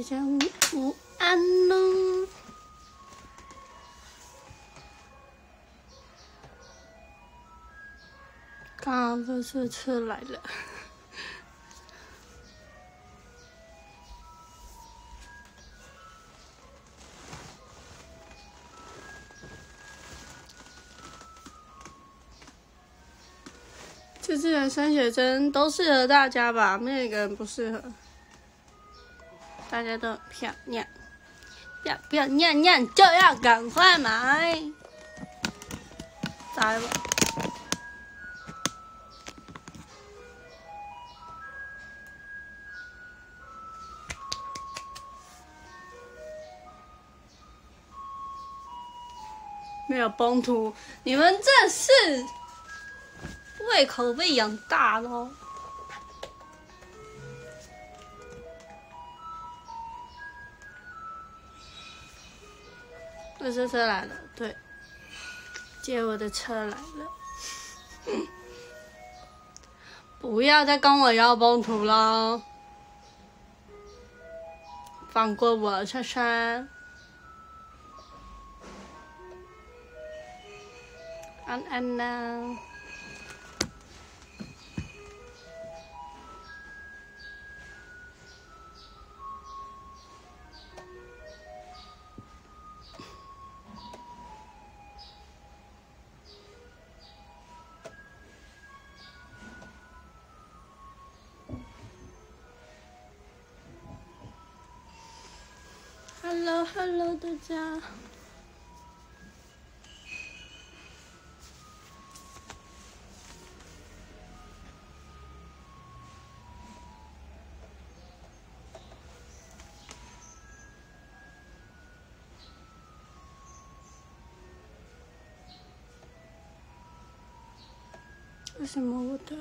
大家午午安喽。刚刚这是车来了。这次的三血针都适合大家吧，没有一个人不适合。大家都很漂亮，漂漂亮亮就要赶快买。来吧。没有崩图，你们这是胃口被养大喽。我车车来了，对，接我的车来了。不要再跟我要崩图了，放过我，车车。安安呐大家。为什么我的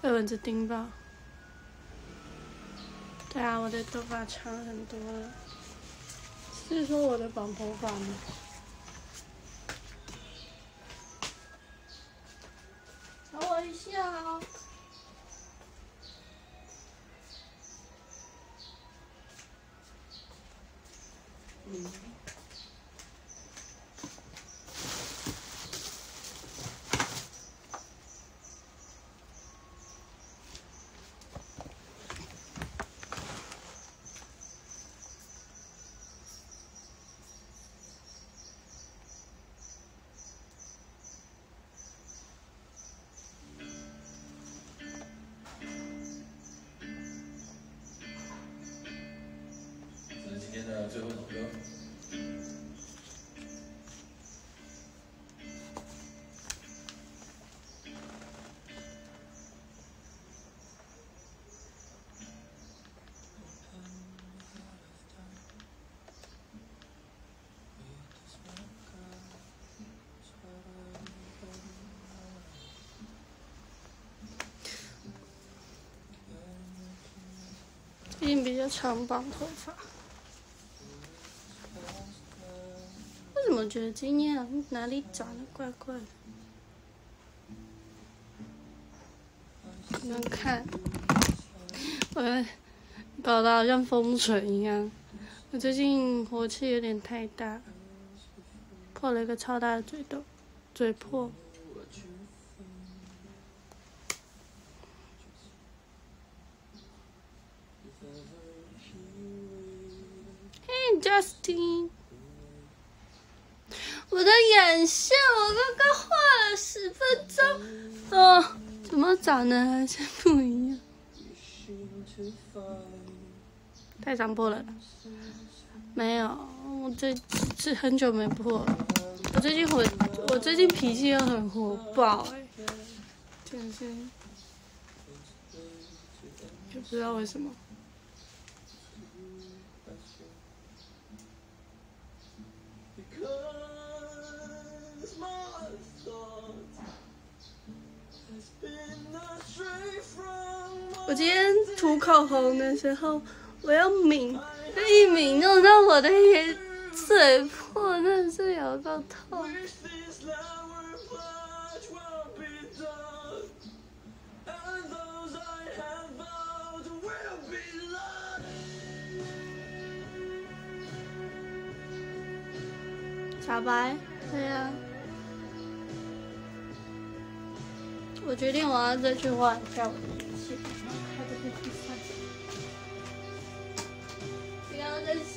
被蚊子叮吧？对啊，我的头发长很多了。是说我的绑头发吗？最近比较常绑头发。我觉得今天哪里长得怪怪的？你们看，我搞得好像封唇一样。我最近火气有点太大，破了一个超大的嘴痘，嘴破。Hey Justin。我的眼线，我刚刚画了十分钟，哦，可能还是不一样？太长破了，没有，我最是很久没破了。我最近火，我最近脾气又很火爆，哎，真是，也不知道为什么。我今天涂口红的时候，我要抿，一抿弄到我的眼嘴破，那真的好痛。小白，对呀，我决定我要再去换一下。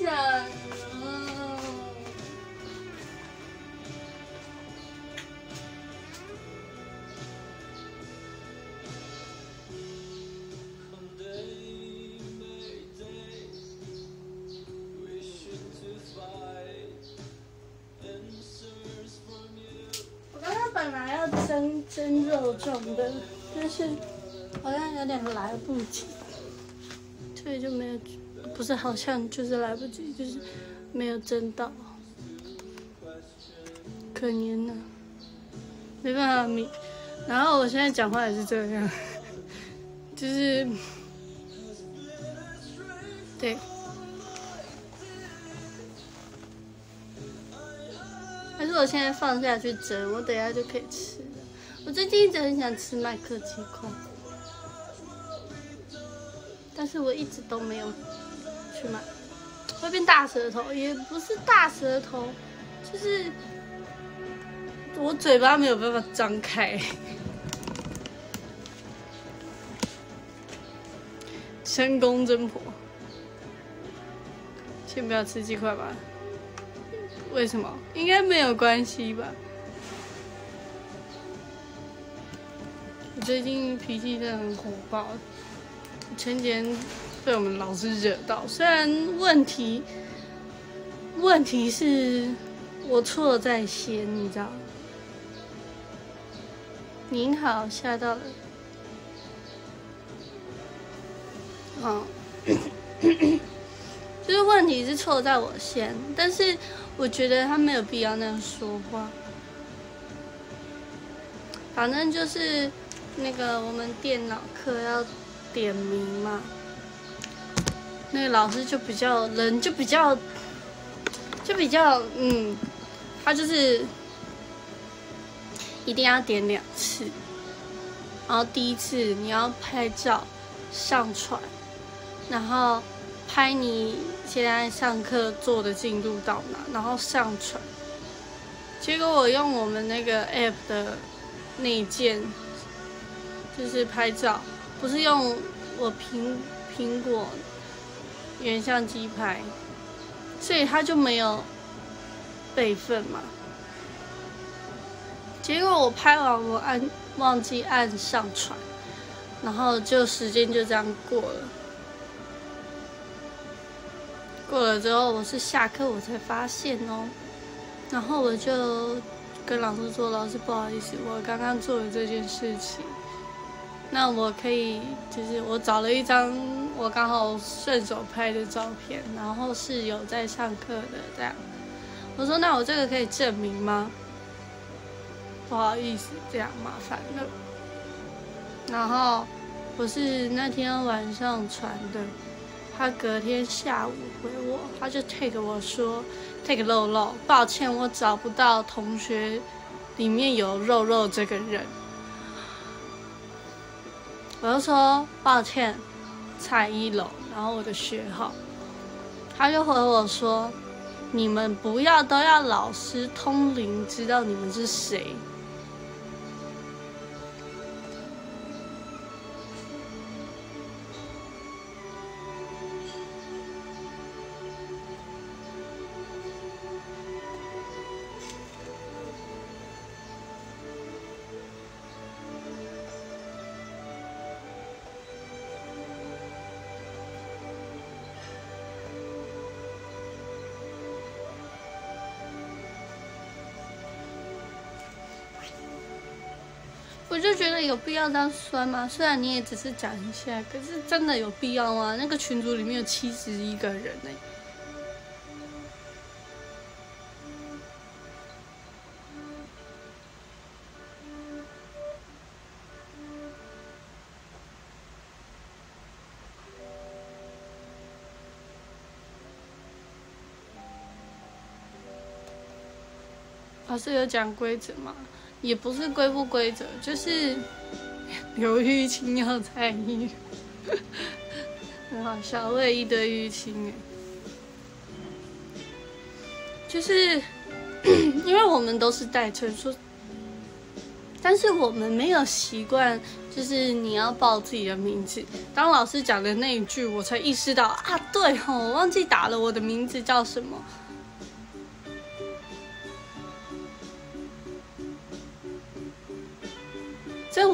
想了。我刚刚本来要蒸蒸肉粽的，但是好像有点来不及，是好像就是来不及，就是没有蒸到，可怜呐，没办法米。然后我现在讲话也是这样，就是，对。还是我现在放下去蒸，我等一下就可以吃。我最近一直很想吃麦克鸡块，但是我一直都没有去买。会变大舌头，也不是大舌头，就是我嘴巴没有办法张开。深宫真婆，先不要吃鸡块吧。为什么？应该没有关系吧。我最近脾气真的很火爆，前几天被我们老师惹到。虽然问题问题是我错在先，你知道？您好，吓到了。哦，就是问题是错在我先，但是。我觉得他没有必要那样说话。反正就是那个我们电脑课要点名嘛，那个老师就比较人就比较就比较嗯，他就是一定要点两次，然后第一次你要拍照上传，然后。拍你现在上课做的进度到哪，然后上传。结果我用我们那个 app 的内件，就是拍照，不是用我苹苹果原相机拍，所以它就没有备份嘛。结果我拍完我按忘记按上传，然后就时间就这样过了。过了之后，我是下课我才发现哦，然后我就跟老师说：“老师，不好意思，我刚刚做了这件事情，那我可以就是我找了一张我刚好顺手拍的照片，然后是有在上课的这样。我说那我这个可以证明吗？不好意思，这样麻烦了。然后我是那天晚上传的。”他隔天下午回我，他就 take 我说 take 肉肉，抱歉我找不到同学里面有肉肉这个人，我就说抱歉，蔡一楼，然后我的学号，他就回我说你们不要都要老师通灵知道你们是谁。我就觉得有必要这样酸吗？虽然你也只是讲一下，可是真的有必要吗？那个群组里面有七十一个人呢。老师有讲规则吗？也不是规不规则，就是刘玉清要参与，很好笑，喂一堆淤青哎，就是 因为我们都是代称说，但是我们没有习惯，就是你要报自己的名字。当老师讲的那一句，我才意识到啊，对哦，我忘记打了我的名字叫什么。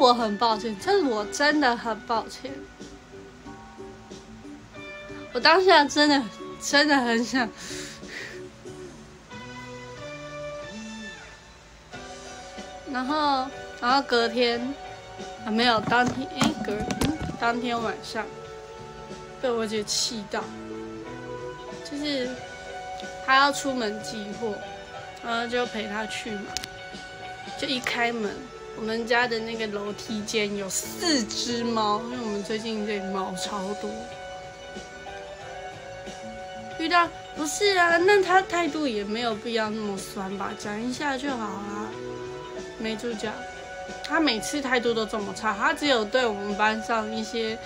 我很抱歉，这我真的很抱歉。我当下真的真的很想，然后然后隔天啊没有当天哎隔当天晚上被我姐气到，就是她要出门寄货，然后就陪她去嘛，就一开门。我们家的那个楼梯间有四只猫，因为我们最近这猫超多。遇到不是啊，那他态度也没有必要那么酸吧？讲一下就好啊。没主角，他每次态度都这么差，他只有对我们班上一些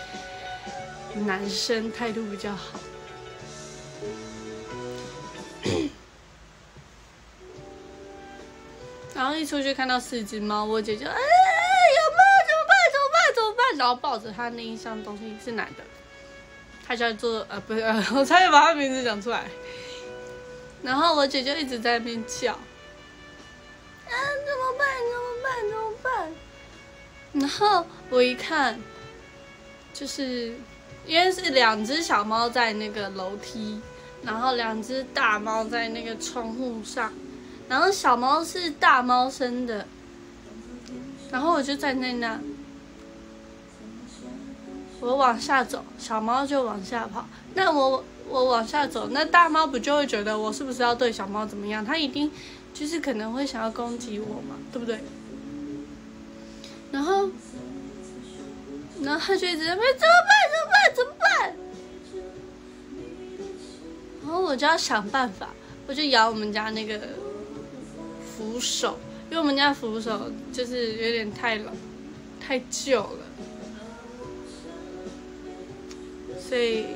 男生态度比较好。然后一出去看到四只猫，我姐就哎，有猫怎么办？怎么办？怎么办？然后抱着他那一箱东西是男的，他叫做呃不是呃，我差点把他名字讲出来。然后我姐就一直在那边叫，啊怎么办？怎么办？怎么办？然后我一看，就是因为是两只小猫在那个楼梯，然后两只大猫在那个窗户上。然后小猫是大猫生的，然后我就站在那，我往下走，小猫就往下跑。那我我往下走，那大猫不就会觉得我是不是要对小猫怎么样？它一定就是可能会想要攻击我嘛，对不对？然后，然后它就一直在问怎么办？怎么办？怎么办？然后我就要想办法，我就咬我们家那个。扶手，因为我们家扶手就是有点太老、太旧了，所以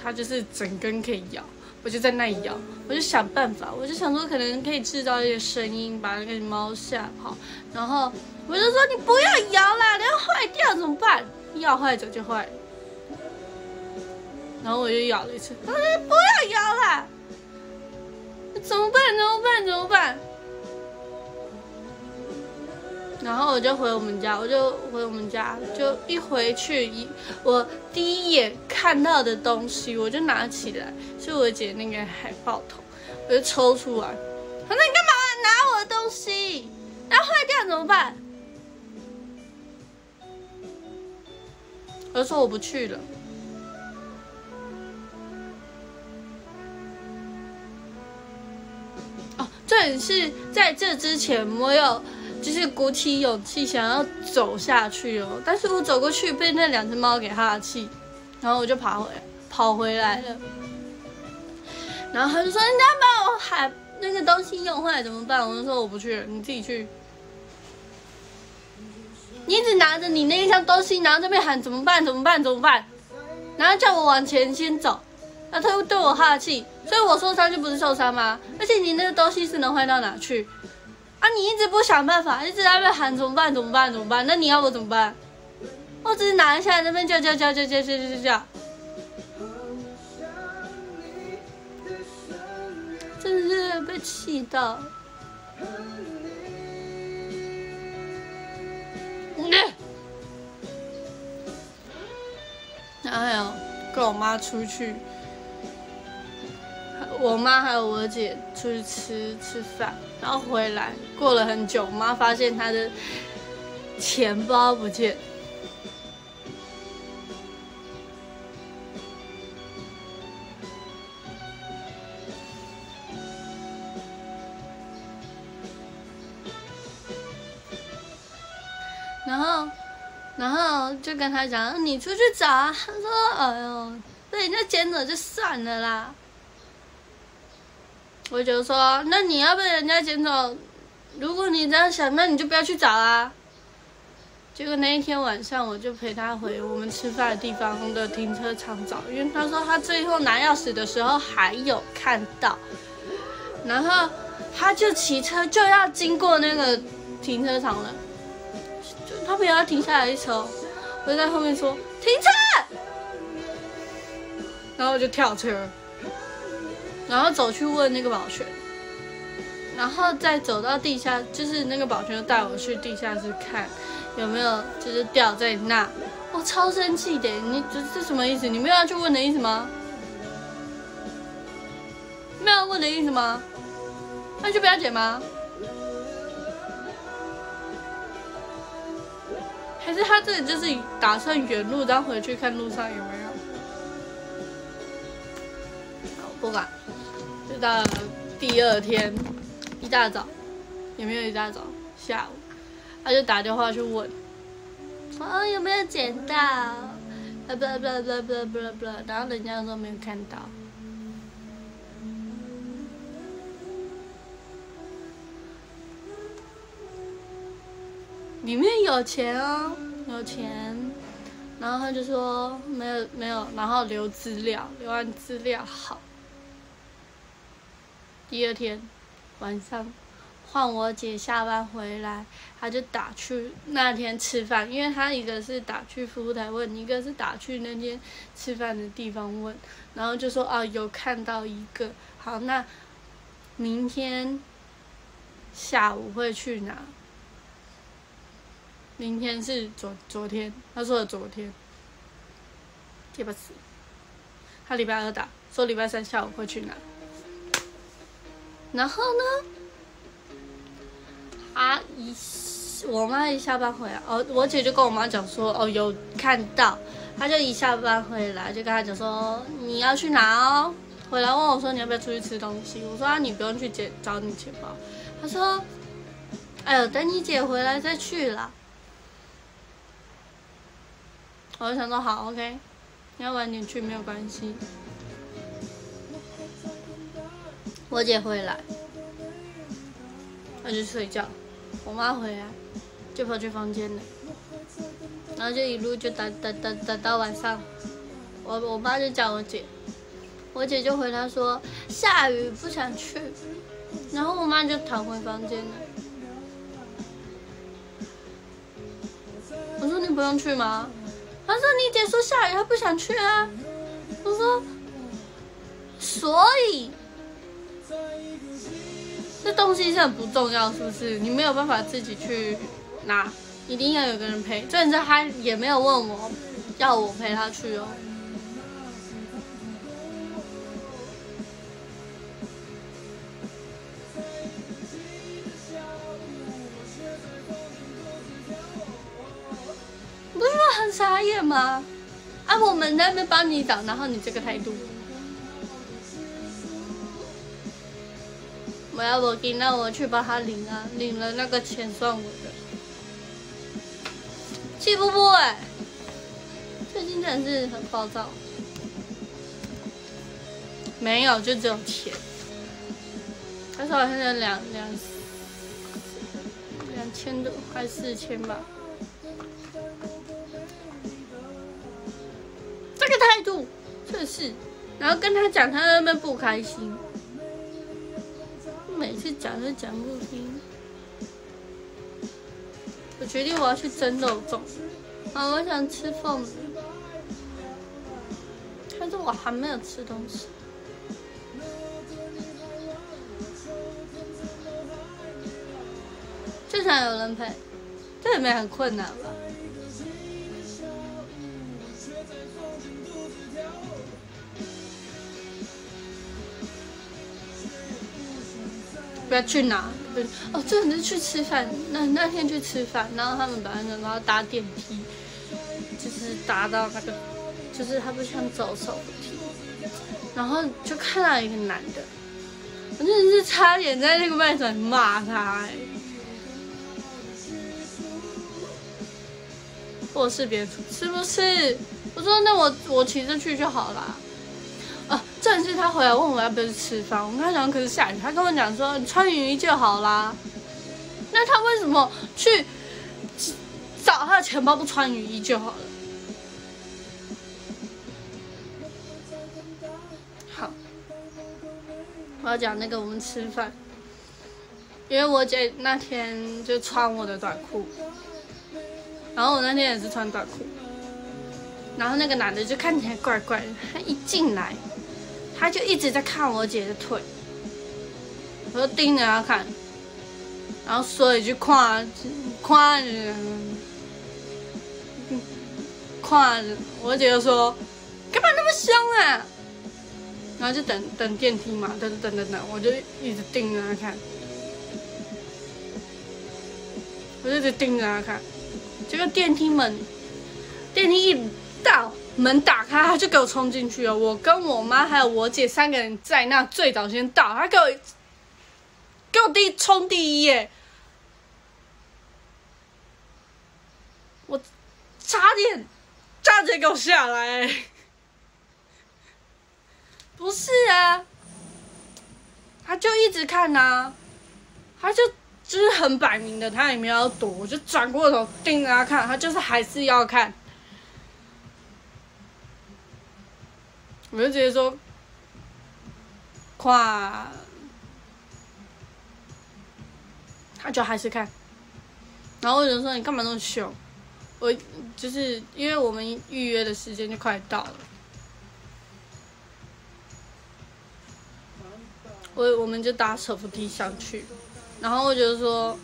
它就是整根可以摇。我就在那里摇，我就想办法，我就想说可能可以制造一些声音，把那个猫吓跑。然后我就说你不要摇啦，你要坏掉怎么办？要坏走就坏。然后我就咬了一次，我说不要摇啦，怎么办？怎么办？怎么办？然后我就回我们家，我就回我们家，就一回去一我第一眼看到的东西，我就拿起来，是我姐那个海报头，我就抽出来。他说：“你干嘛拿我的东西？那坏掉怎么办？”我就说我不去了。哦，这是在这之前我有。就是鼓起勇气想要走下去哦，但是我走过去被那两只猫给哈气，然后我就跑回跑回来了，然后他就说：“你要把我喊那个东西用坏怎么办？”我就说：“我不去，你自己去。”你一直拿着你那一箱东西，然后这边喊怎么办？怎么办？怎么办？然后叫我往前先走，那他又对我哈气，所以我受伤就不是受伤吗？而且你那个东西是能坏到哪去？啊！你一直不想办法，一直在那边喊怎么办？怎么办？怎么办？那你要我怎么办？我只是拿一下那边叫叫叫叫叫叫叫叫，真的是被气到。哎呀跟我妈出去。我妈还有我姐出去吃吃饭，然后回来过了很久，我妈发现她的钱包不见，然后，然后就跟她讲，你出去找啊。她说，哎呦，被人家捡走就算了啦。我就说，那你要被人家捡走，如果你这样想，那你就不要去找啦。结果那一天晚上，我就陪他回我们吃饭的地方的停车场找，因为他说他最后拿钥匙的时候还有看到。然后他就骑车就要经过那个停车场了，就他不要停下来一车，我就在后面说停车，然后我就跳车，然后走去问那个保全，然后再走到地下，就是那个保全就带我去地下室看有没有就是掉在那，我超生气的，你这这什么意思？你没有要去问的意思吗？没有问的意思吗？那就不要捡吗？还是他这里就是打算原路，然后回去看路上有没有？好，不管，就到第二天一大早，有没有一大早？下午，他就打电话去问，说啊有没有捡到？啊不不不不不不不，然后人家说没有看到。里面有钱哦，有钱，然后他就说没有没有，然后留资料，留完资料好。第二天晚上换我姐下班回来，她就打去那天吃饭，因为她一个是打去服务台问，一个是打去那天吃饭的地方问，然后就说啊有看到一个，好那明天下午会去哪。明天是昨昨天，他说的昨天，贴不死。他礼拜二打，说礼拜三下午会去拿。然后呢，他一我妈一下班回来，哦，我姐就跟我妈讲说，哦，有看到，她就一下班回来就跟他讲说，你要去拿哦。回来问我说你要不要出去吃东西，我说啊你不用去捡找你钱包。他说，哎呦，等你姐回来再去啦。我就想说好，OK，你要晚点去没有关系。我姐回来，我就睡觉。我妈回来，就跑去房间了，然后就一路就打打打打到晚上。我我妈就叫我姐，我姐就回她说下雨不想去，然后我妈就躺回房间了。我说你不用去吗？他说：“你姐说下雨，她不想去啊。”我说：“所以这东西是很不重要，是不是？你没有办法自己去拿，一定要有个人陪。甚至他也没有问我要我陪他去哦。”不是说很傻眼吗？啊，我们那边帮你找，然后你这个态度，我要我给，那我去帮他领啊，领了那个钱算我的，气不不哎，最近真的是很暴躁，没有就只有钱，他说好像两两两千多，快四千吧。这个态度，这是，然后跟他讲，他那边不开心。每次讲都讲不听。我决定我要去蒸肉粽，啊，我想吃凤梨，但是我还没有吃东西。就想有人陪，这也没很困难吧？不要去哪？哦，真的是去吃饭。那那天去吃饭，然后他们本来然后搭电梯，就是搭到那个，就是他不想走手梯，然后就看到一个男的，我真的是差点在那个麦上骂他哎。我是别处，是不是？我说那我我骑着去就好了。正是他回来问我要不要去吃饭，我跟他讲可是下雨，他跟我讲说穿雨衣就好啦。那他为什么去找他的钱包不穿雨衣就好了？好，我要讲那个我们吃饭，因为我姐那天就穿我的短裤，然后我那天也是穿短裤，然后那个男的就看起来怪怪的，他一进来，他就一直在看我姐的腿，我就盯着他看，然后说一句夸夸人，夸，我姐就说干嘛那么凶啊？然后就等等电梯嘛，等等等等，我就一直盯着他看。我就一直盯着他看，结果电梯门，电梯一到门打开，他就给我冲进去了。我跟我妈还有我姐三个人在那最早先到，他给我给我第冲第一耶！我差点差点给我下来，不是啊，他就一直看呐，他就。就是很摆明的，他也没有躲，我就转过头盯着他看，他就是还是要看，我就直接说，跨，他就还是看，然后我就说你干嘛那么凶？我就是因为我们预约的时间就快到了，我我们就搭手扶梯上去。然后我就说：“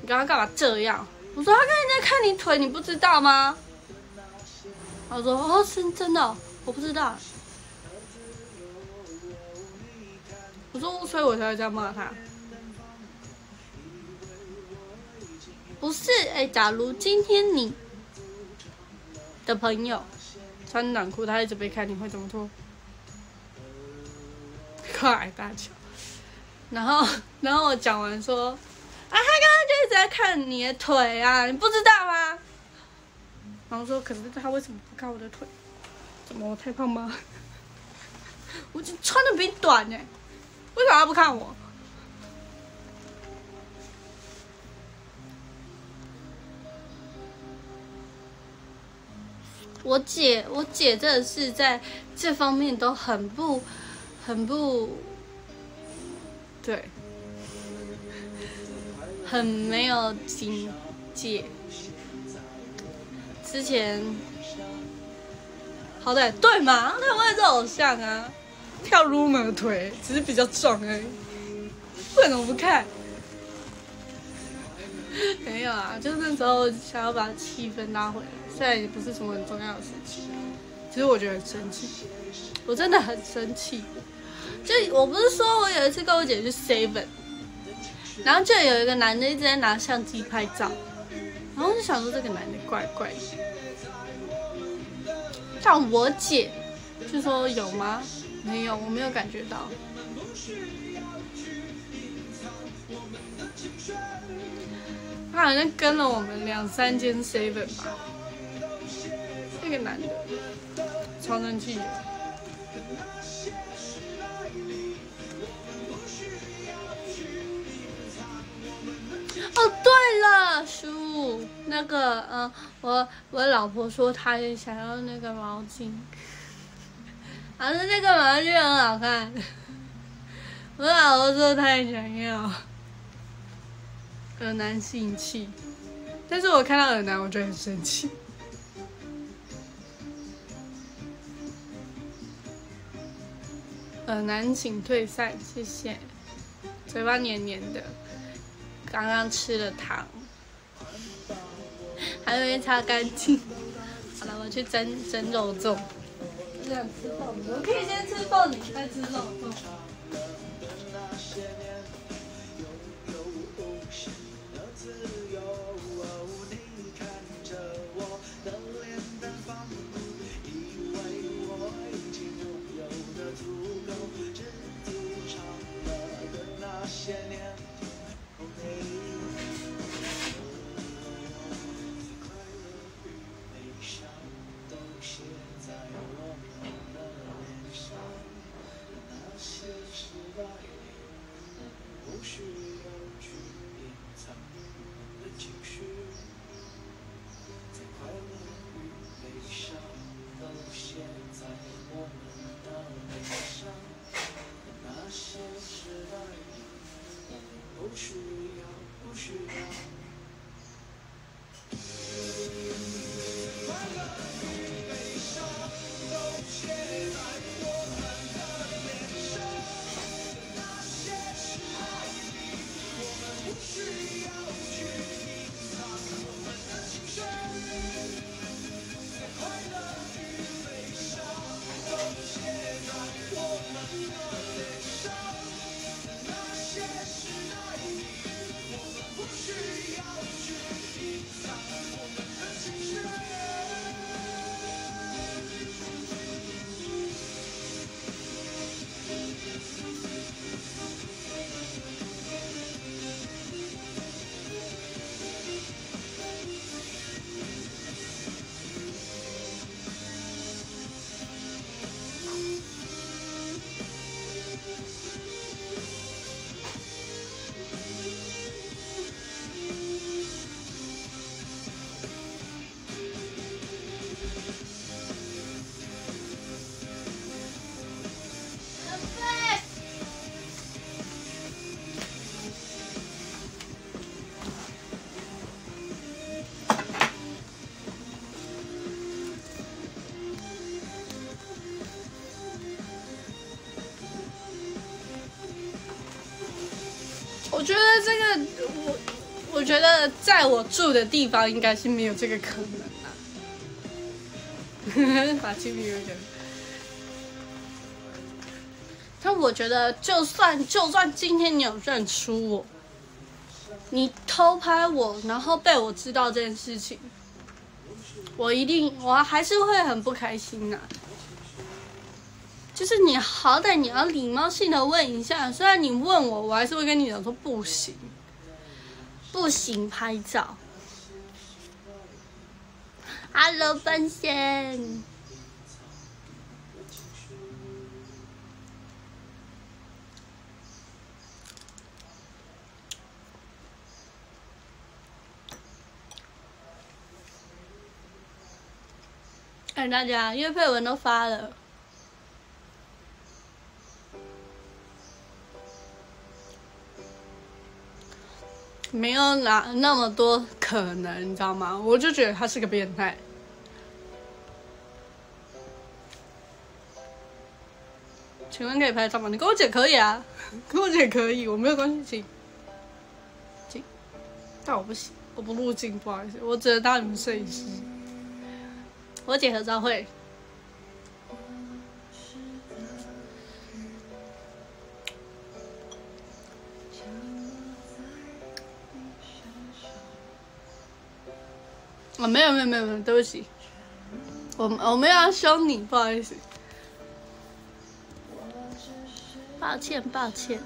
你刚刚干嘛这样？”我说：“他刚才在看你腿，你不知道吗？”他说：“哦，是真的，我不知道。”我说：“所以我才会这样骂他。”不是，哎，假如今天你的朋友穿短裤，他一直被看，你会怎么做？快大桥。然后，然后我讲完说，啊，他刚刚就一直在看你的腿啊，你不知道吗？然后说，可是他为什么不看我的腿？怎么我太胖吗？我就穿的比你短呢，为什么他不看我？我姐，我姐真的是在这方面都很不，很不。对，很没有境界。之前，好歹对嘛，他也是偶像啊，跳 rumor 的腿只是比较壮而已，为什么不看？没有啊，就是那时候想要把气氛拉回来，虽然也不是什么很重要的事情，其实我觉得很生气，我真的很生气。就我不是说我有一次跟我姐去 seven，然后就有一个男的一直在拿相机拍照，然后就想说这个男的怪怪的，像我姐就说有吗？没有，我没有感觉到。他好像跟了我们两三间 seven 吧，那个男的超生气。哦，对了，叔，那个，嗯，我我老婆说她也想要那个毛巾，反正那个毛巾很好看。我老婆说她也想要，耳男性气，但是我看到耳男我就很生气。耳男请退赛，谢谢，嘴巴黏黏的。刚刚吃了糖，还没擦干净。好了，我去蒸蒸肉粽。我想吃凤梨，我可以先吃凤梨，再吃肉粽。觉得在我住的地方应该是没有这个可能啊。把铅笔有点。但我觉得，就算就算今天你有认出我，你偷拍我，然后被我知道这件事情，我一定我还是会很不开心呐。就是你好歹你要礼貌性的问一下，虽然你问我，我还是会跟你讲说不行，不行拍照。Hello，奔仙。哎，大家，岳佩文都发了。没有哪那么多可能，你知道吗？我就觉得他是个变态。请问可以拍照吗？你跟我姐可以啊，跟我姐可以，我没有关系，请，请，但我不行，我不入镜，不好意思，我只能当你们摄影师。我姐合照会。啊，没有没有没有没有，对不起，我我没有要凶你，不好意思，抱歉抱歉，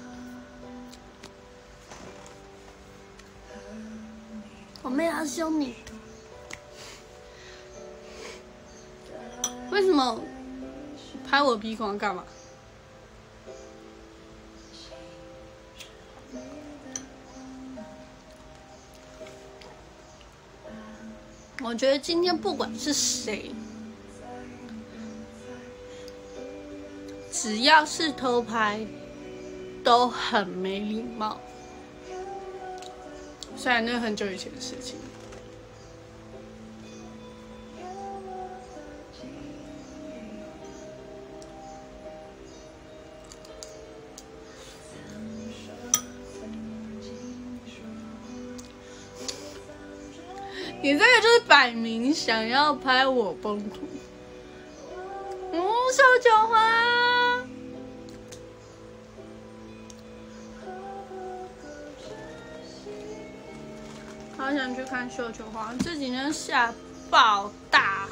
我没有要凶你，为什么拍我鼻孔干嘛？我觉得今天不管是谁，只要是偷拍，都很没礼貌。虽然那很久以前的事情。你这个就是摆明想要拍我崩图，嗯，绣球花，好想去看绣球花，这几天下暴大，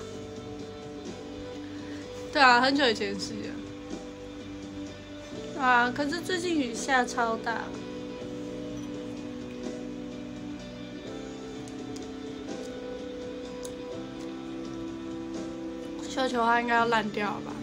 对啊，很久以前的事情，啊，可是最近雨下超大。绣球花应该要烂掉了吧？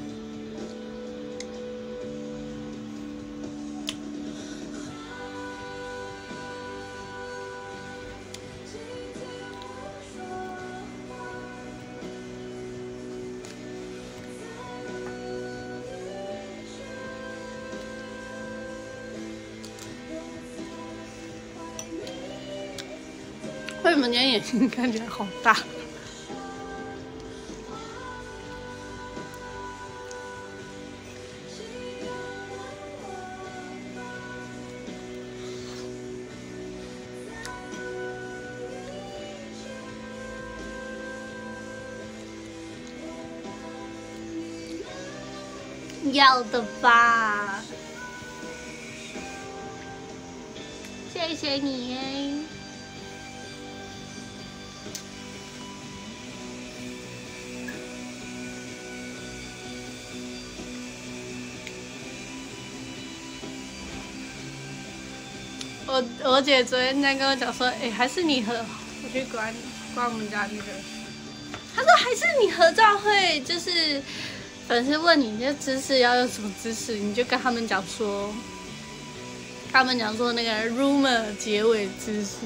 为什么你眼睛看起来好大？要的吧，谢谢你。我我姐昨天在跟我讲说，哎，还是你和我去关关我们家那个，她说还是你合照会就是。粉丝问你这姿势要用什么姿势，你就跟他们讲说，他们讲说那个 rumor 结尾姿势。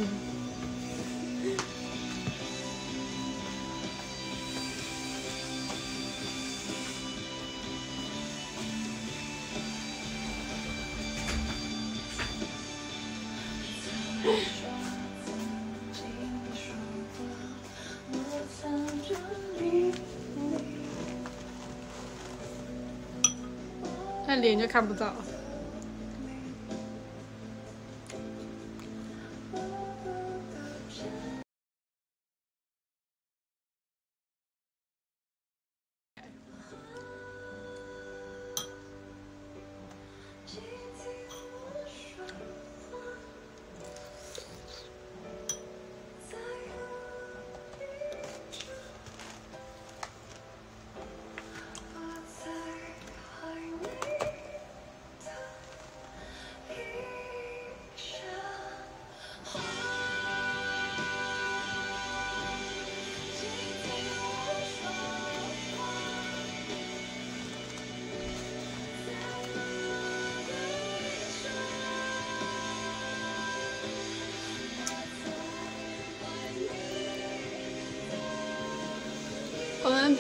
看不到。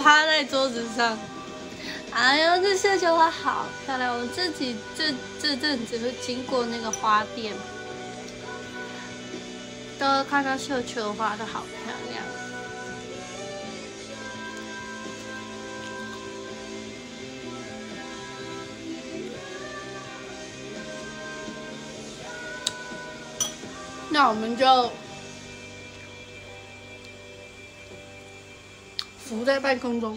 趴在桌子上。哎呦，这绣球花好漂亮！我自己这这阵子会经过那个花店，都看到绣球花的好漂亮。那我们就在半空中。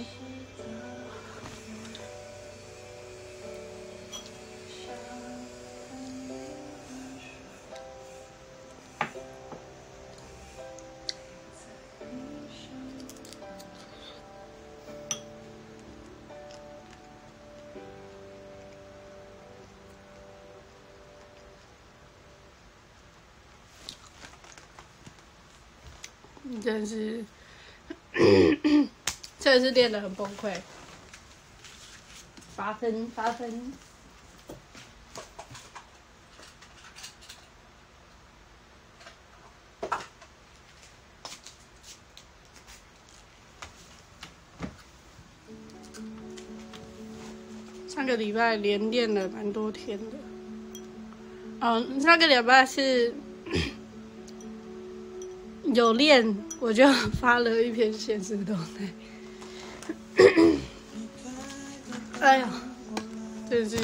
你真是，真的是练得很崩溃，八分八分。上个礼拜连练了蛮多天的，哦，上个礼拜是。有练，我就发了一篇现实动态。哎呀，真是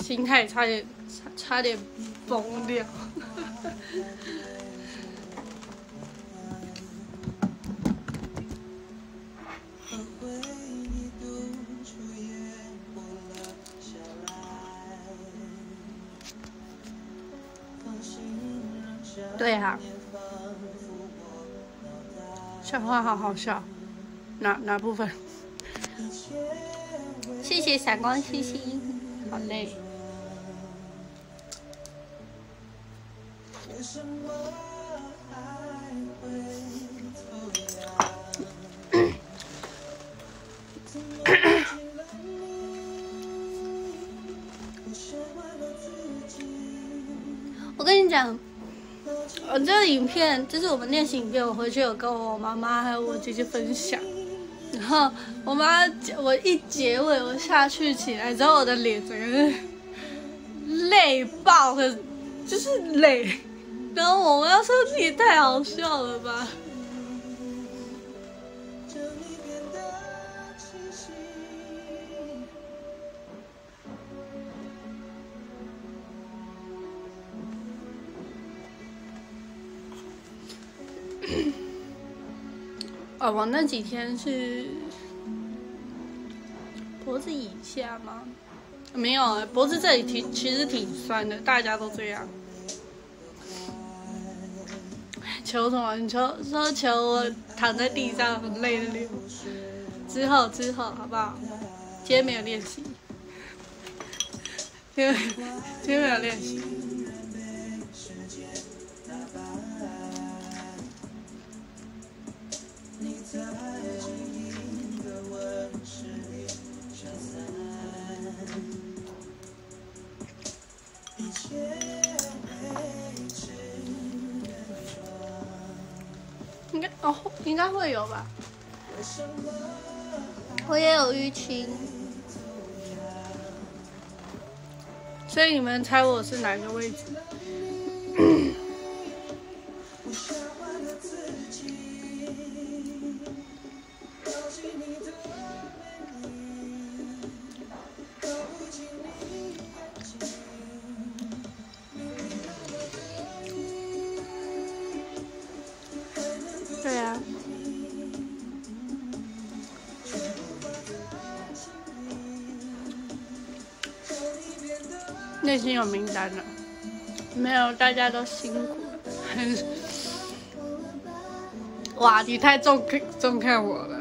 心态差点差差点崩掉。话好好笑，哪哪部分？谢谢闪光星星，好累。就是我们练习影片，我回去有跟我妈妈还有我姐姐分享，然后我妈我一结尾我下去起来之后，我的脸整个是累爆的，就是累，然后我妈说你也太好笑了吧。我那几天是脖子以下吗？没有，脖子这里挺其实挺酸的，大家都这样。求什么？你求说求我躺在地上很累的脸。之后之后好不好？今天没有练习，今天今天没有练习。应该会有吧。我也有淤青，所以你们猜我是哪个位置？有名单了，没有，大家都辛苦。哇，你太重看重看我了。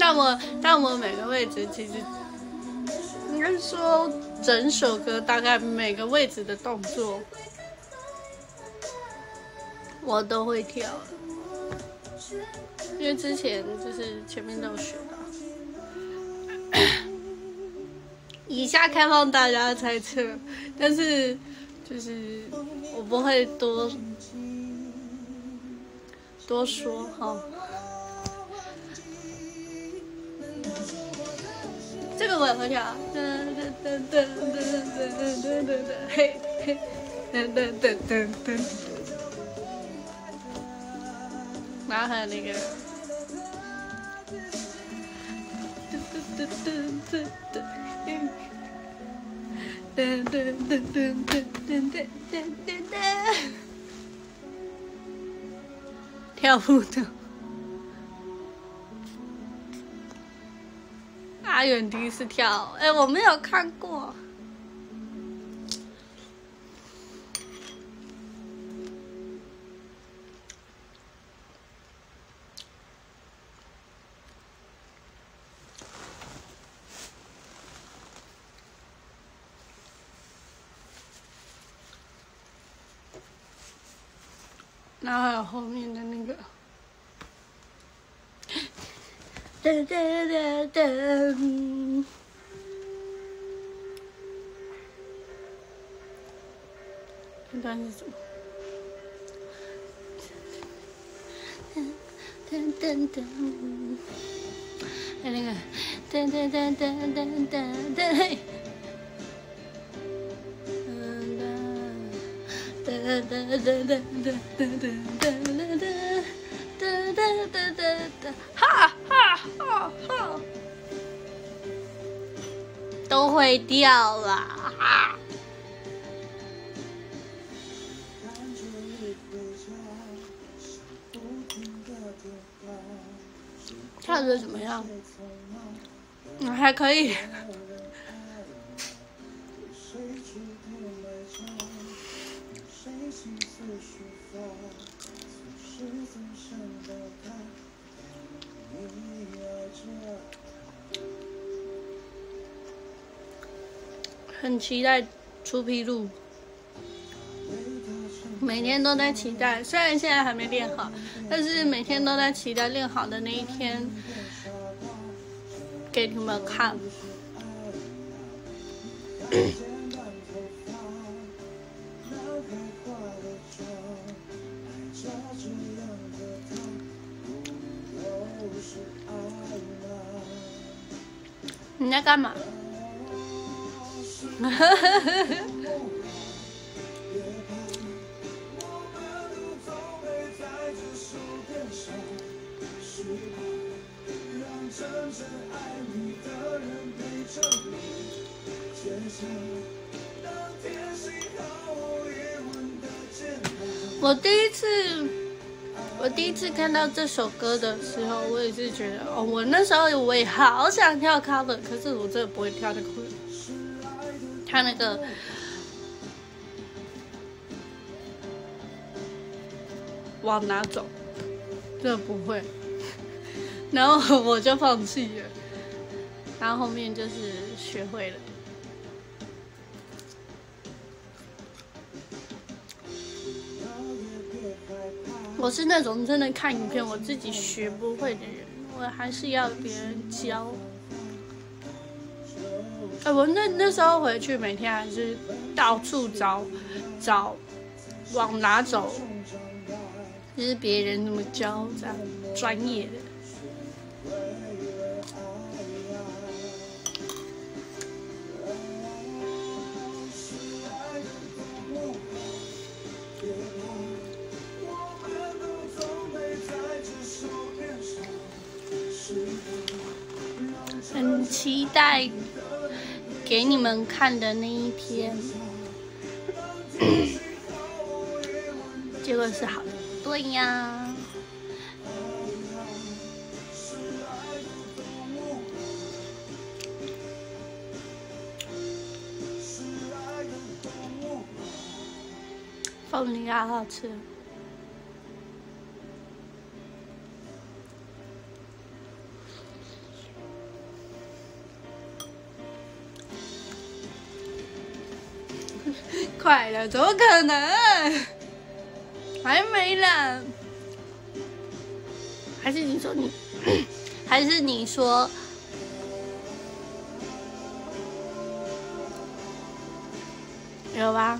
但我但我每个位置其实应该说整首歌大概每个位置的动作。我都会跳，因为之前就是前面都有学到。以下开放大家猜测，但是就是我不会多多说哈。这个我也会跳，噔噔噔噔噔噔噔噔噔噔，嘿嘿，噔噔噔噔噔。然后还有那个，噔噔噔噔噔噔。噔噔噔噔噔噔噔噔噔，跳舞的阿远第一次跳，哎，我没有看过。然后面的那个，噔噔噔噔，这段是什么？噔噔噔，还有那个噔噔噔噔噔噔噔。哈哈哈哈，都会掉了哈。跳的怎么样？嗯，还可以。期待出披露，每天都在期待。虽然现在还没练好，但是每天都在期待练好的那一天给你们看。首歌的时候，我也是觉得，哦，我那时候我也好想跳 cover，可是我真的不会跳那个。他那个往哪走？这不会，然后我就放弃了。然后后面就是学会了。我是那种真的看影片我自己学不会的人，我还是要别人教。哎，我那那时候回去，每天还是到处找找往哪走，就是别人那么教这样专业的。期待。给你们看的那一天，结果是好的，对呀。凤梨好好吃。快了，怎么可能？还没呢，还是你说你，还是你说，有吧？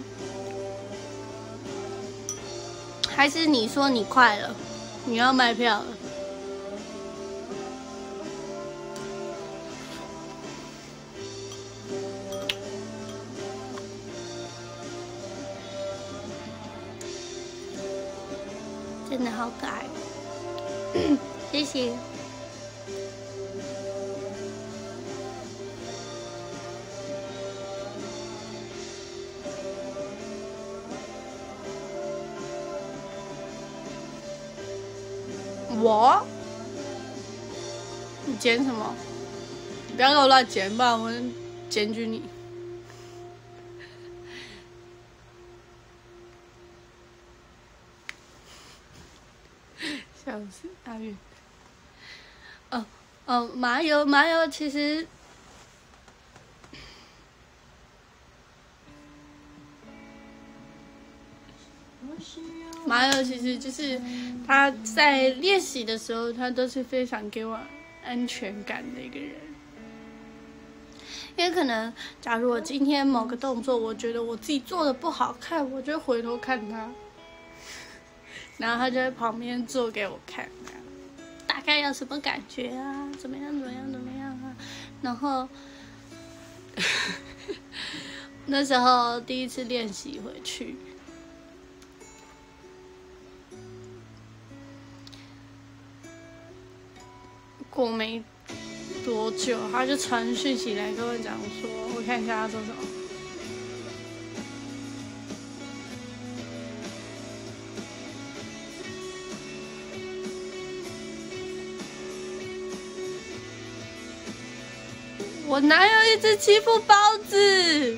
还是你说你快了，你要卖票了？好可爱，谢谢。我，你剪什么？不要给我乱剪，不然我检举你。笑死阿玉。哦哦，麻油麻油，其实。麻友其实就是他在练习的时候，他都是非常给我安全感的一个人。因为可能，假如我今天某个动作，我觉得我自己做的不好看，我就回头看他，然后他就在旁边做给我看，大概有什么感觉啊？怎么样？怎么样？怎么样啊？然后那时候第一次练习回去。过没多久，他就传讯息来跟我讲说：“我看一下他说什么。”我哪有一直欺负包子？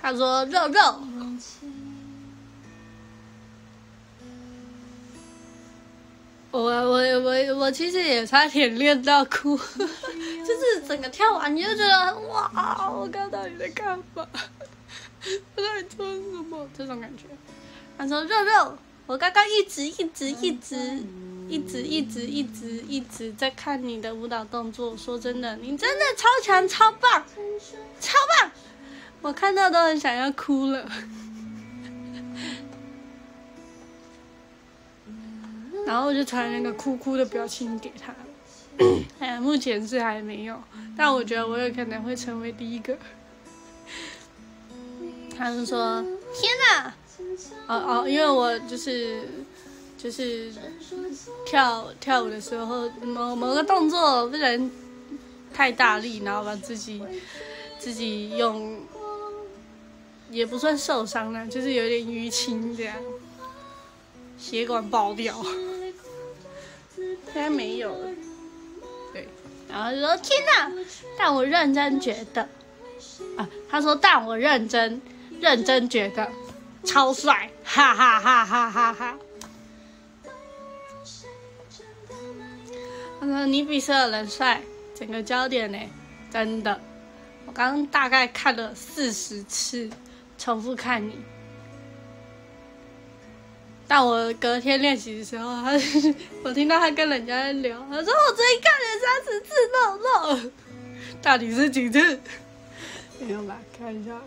他说：“肉肉，我我我我其实也差点练到哭，就是整个跳完你就觉得哇，我刚 到底在干嘛？我在做什么？这种感觉。”他说：“肉肉，我刚刚一直一直一直一直一直一直一直在看你的舞蹈动作。说真的，你真的超强、超棒、超棒。”我看到都很想要哭了，然后我就传那个哭哭的表情给他。哎呀，目前是还没有，但我觉得我有可能会成为第一个。他们说：“天哪！”哦哦，因为我就是就是跳跳舞的时候，某某个动作不能太大力，然后把自己自己用。也不算受伤了，就是有点淤青这样，血管爆掉，现在没有了。对，然后就说天哪！但我认真觉得，啊，他说但我认真认真觉得超帅，哈哈哈哈哈哈。他说你比所有人帅，整个焦点呢，真的，我刚刚大概看了四十次。重复看你，但我隔天练习的时候，他 我听到他跟人家在聊，他说我最近看了三十次肉肉，到底是几次？没有吧？看一下。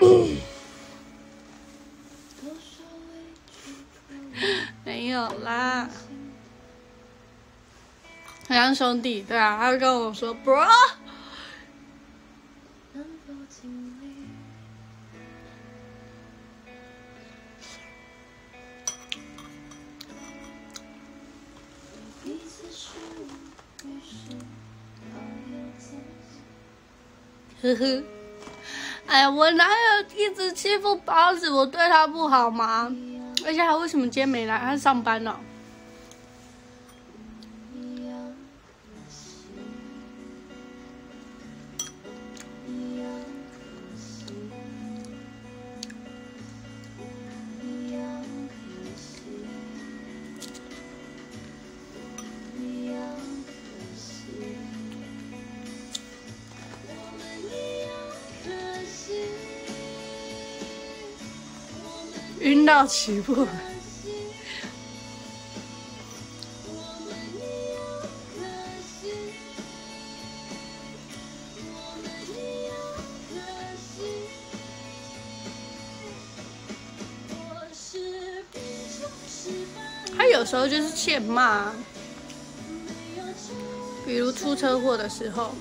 没有啦。好像兄弟，对啊，他跟我说，bro。呵呵，哎呀，我哪有一直欺负包子？我对他不好吗？而且他为什么今天没来？他上班呢。到起步。他有时候就是欠骂，比如出车祸的时候，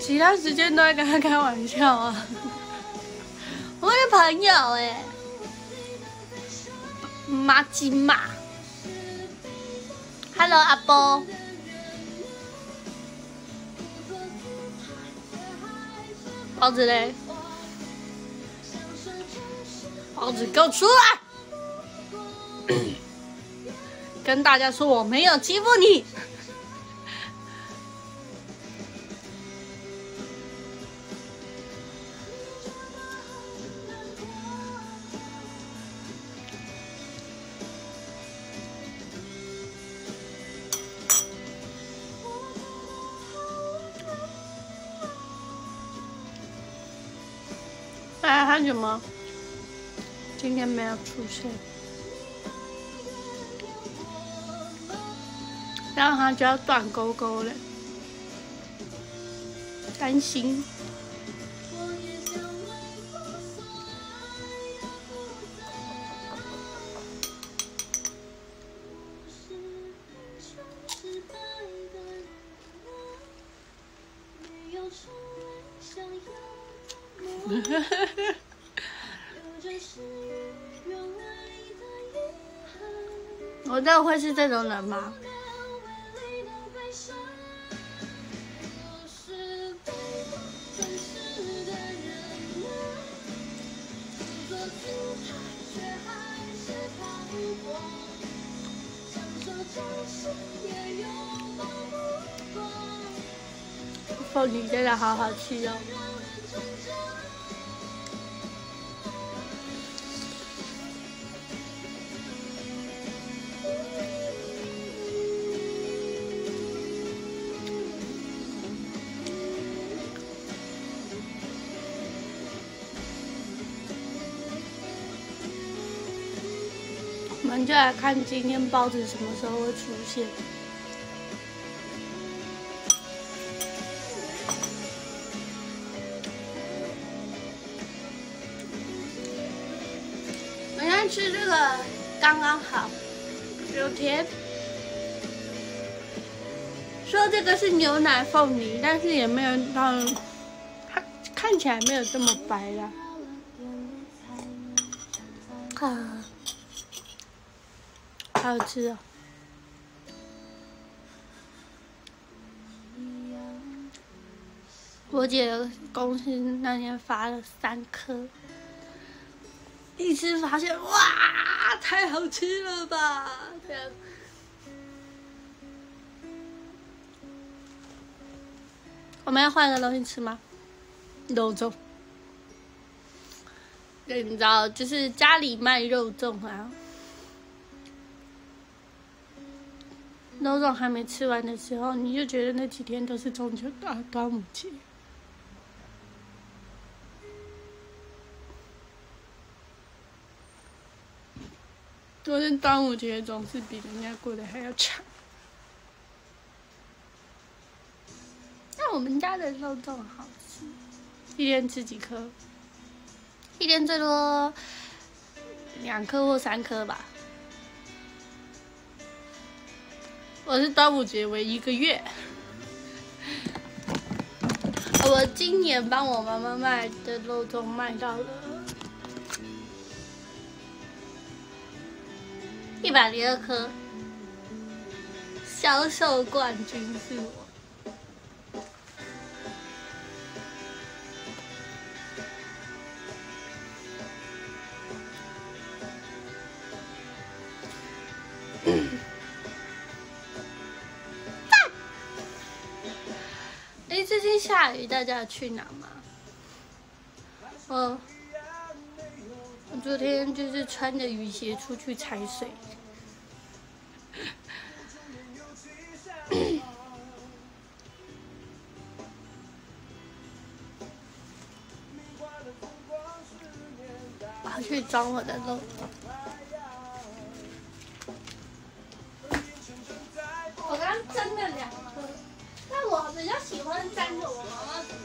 其他时间都在跟他开玩笑啊。朋友哎，妈鸡妈，Hello 阿波，包子嘞，包子给我出来！跟大家说我没有欺负你。怎么？今天没有出现。然后他就要断钩钩了，担心。是这种人吗？凤梨真的好好吃哦！来看今天包子什么时候会出现。吃这个刚刚好，有甜。说这个是牛奶凤梨，但是也没有到，它看起来没有这么白啦。好吃哦！我姐的公司那天发了三颗。一吃发现哇，太好吃了吧！这样，我们要换个东西吃吗？肉粽，对，你知道，就是家里卖肉粽啊。肉粽还没吃完的时候，你就觉得那几天都是中秋啊，端午节。昨天端午节总是比人家过得还要长。那我们家的肉粽好吃，一天吃几颗？一天最多两颗或三颗吧。我是端午节为一个月。我今年帮我妈妈卖的肉粽卖到了。一百零二颗，销售冠军是我。下雨，大家去哪吗？我。我昨天就是穿着雨鞋出去踩水。要去装我的肉。我比较喜欢粘着我妈妈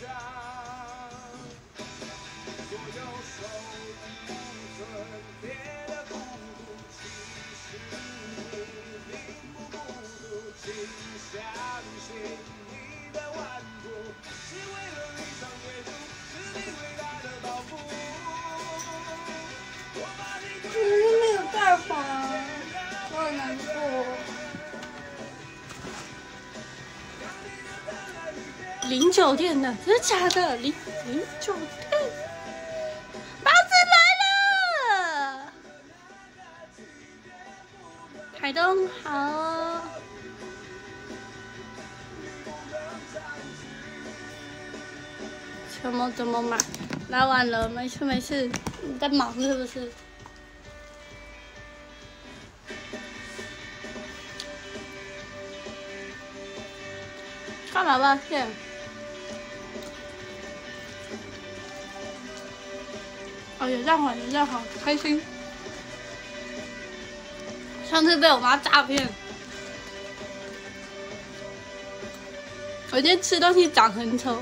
shine. 零酒店的，真的假的？零零酒店，包子来了！海东好，怎么怎么买？来晚了，没事没事，你在忙是不是？干嘛吧，现？哦，有这样好，有这样好，开心。上次被我妈诈骗，我今天吃东西长很丑。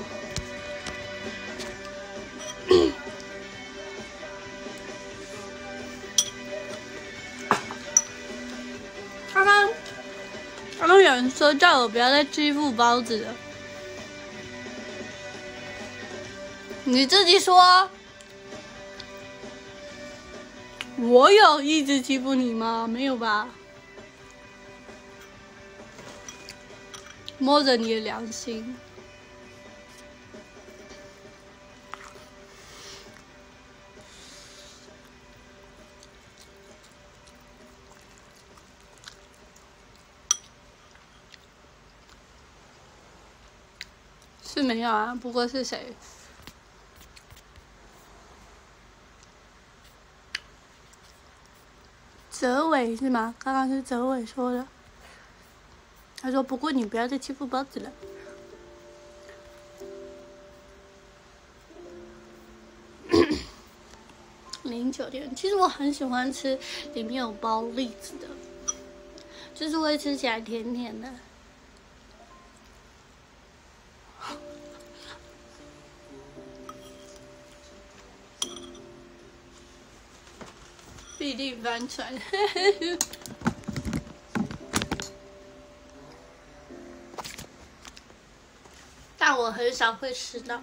刚刚，刚刚有人说叫我不要再欺负包子了，你自己说。我有一直欺负你吗？没有吧。摸着你的良心，是没有啊。不过是谁？泽伟是吗？刚刚是泽伟说的。他说：“不过你不要再欺负包子了。”零九点，其实我很喜欢吃里面有包栗子的，就是会吃起来甜甜的。必定翻船，但我很少会吃到。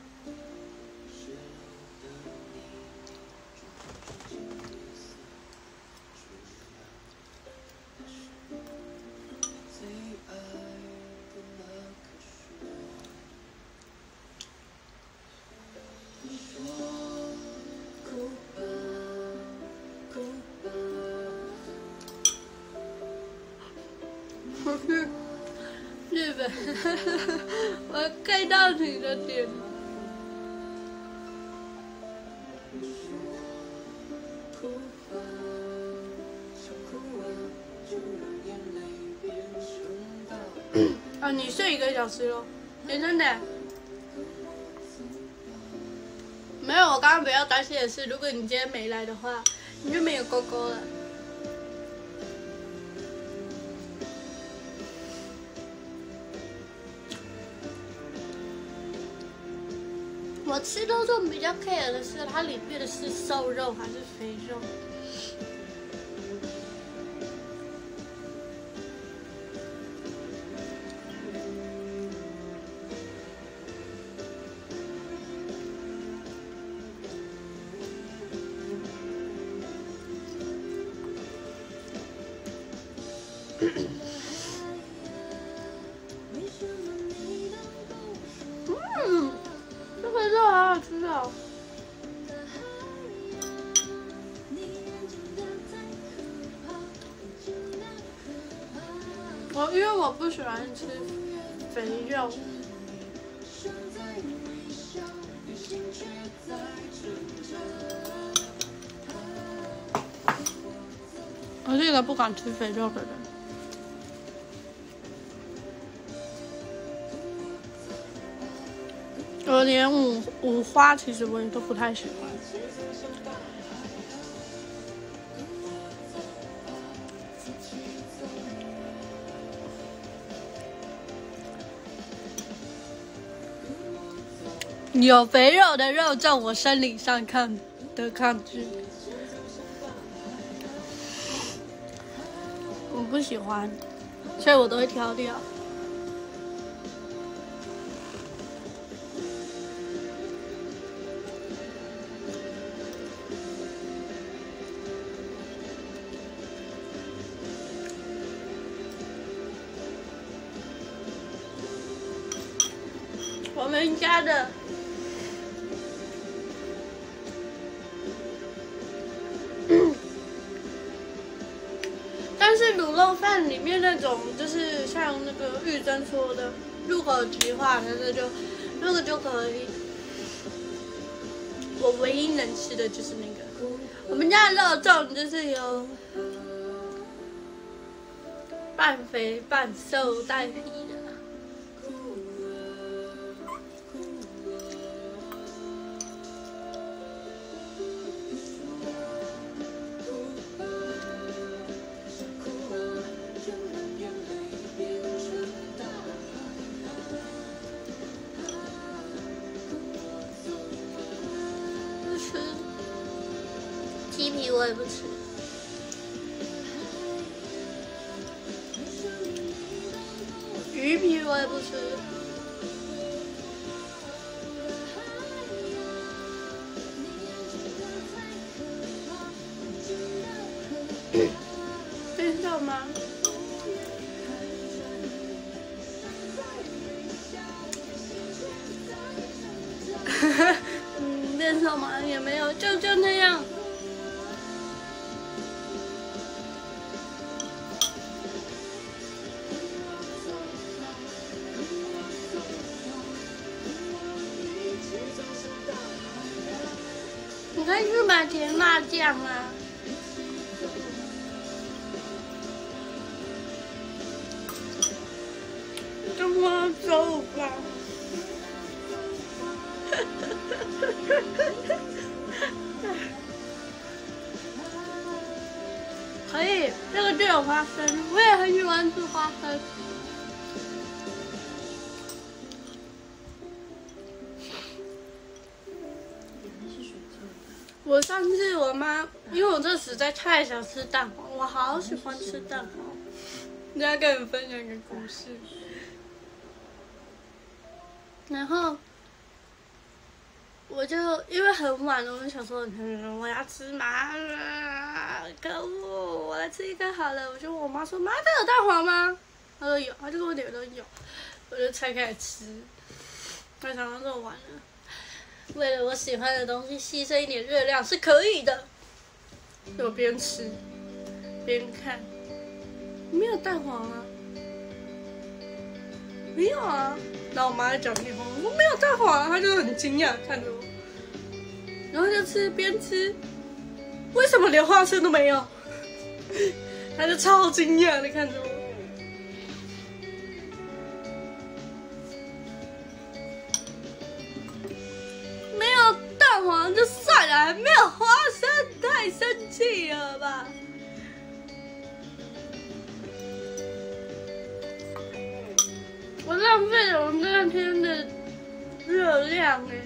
一个小时喽，认真点。没有，我刚刚比较担心的是，如果你今天没来的话，你就没有勾勾了。我吃肉肉比较 care 的是，它里面的是瘦肉还是肥肉？敢吃肥肉的人。我连五五花其实我也都不太喜欢。有肥肉的肉在我生理上看的抗拒，不喜欢，所以我都会挑掉。入口即化，那个就那个就可以。我唯一能吃的就是那个，我们家的肉粽就是有半肥半瘦带皮太想吃蛋黄，我好喜欢吃蛋黄。等下跟你分享一个故事。然后我就因为很晚了，我就想说，嗯，我要吃麻辣，可恶，我来吃一个好了。我就问我妈说，妈，这有蛋黄吗？她说有，她就跟我点说有，我就拆开来吃。没想到这么晚了，为了我喜欢的东西牺牲一点热量是可以的。就我边吃边看，没有蛋黄啊，没有啊。然后我妈在讲电话，我没有蛋黄啊，她就很惊讶看着我，然后就吃边吃，为什么连花生都没有？她就超惊讶的看着我。生气了吧？我浪费了我那天的热量。哎。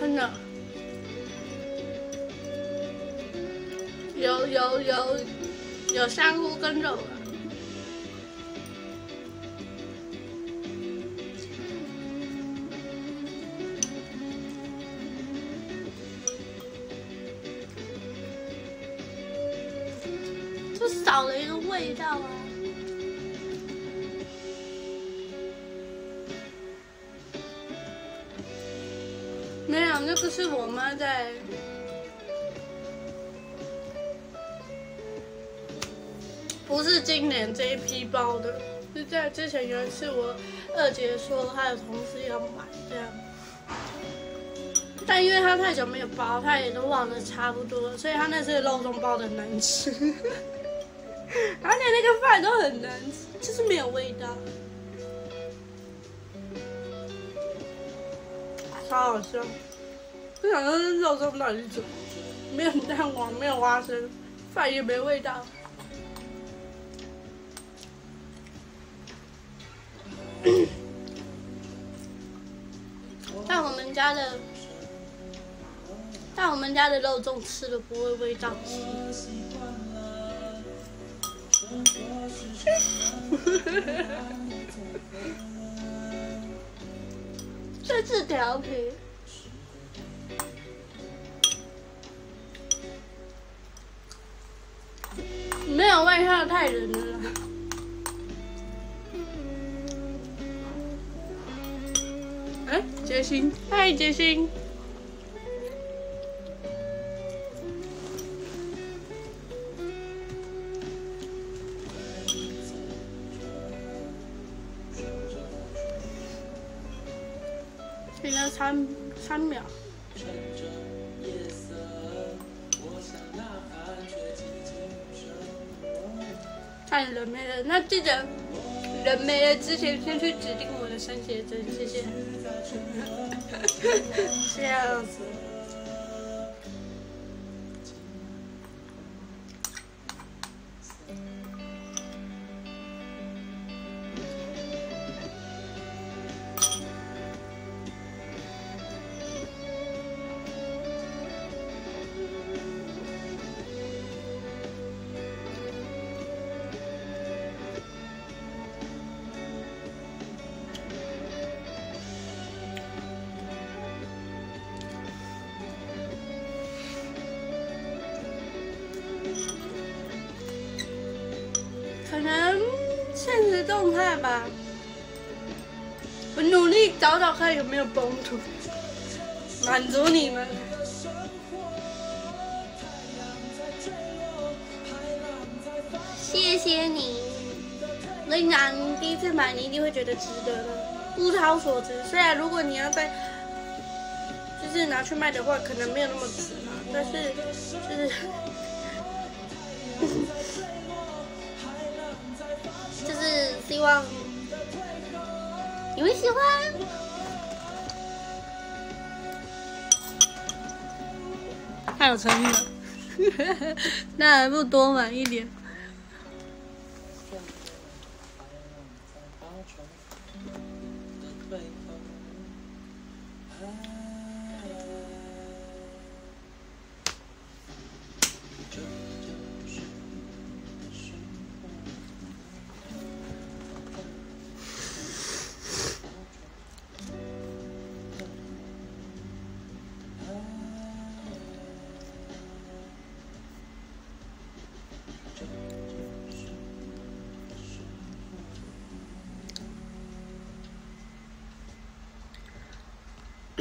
真的。有有有有香菇跟肉啊。是我妈在。不是今年这一批包的，是在之前有一次我二姐说她的同事要买这样，但因为她太久没有包，她也都忘得差不多，所以她那次肉粽包的难吃，而且那个饭都很难吃，就是没有味道，超好笑。不想说肉粽到底是怎么，没有蛋黄，没有花生，饭也没味道。但我们家的，但我们家的肉粽吃了不会味道奇。这是调皮，没有外套太人了。哎，杰心，嗨，杰心。停了三三秒。看人没了，那记得人没了之前先去指定我的生写真，谢谢。笑死。可看有没有崩图，满足你们。谢谢你，我跟，你第一次买你一定会觉得值得的，物超所值。虽然如果你要再就是拿去卖的话，可能没有那么值嘛，但是就是。就是希望你会喜欢，有诚意了，那还不多买一点。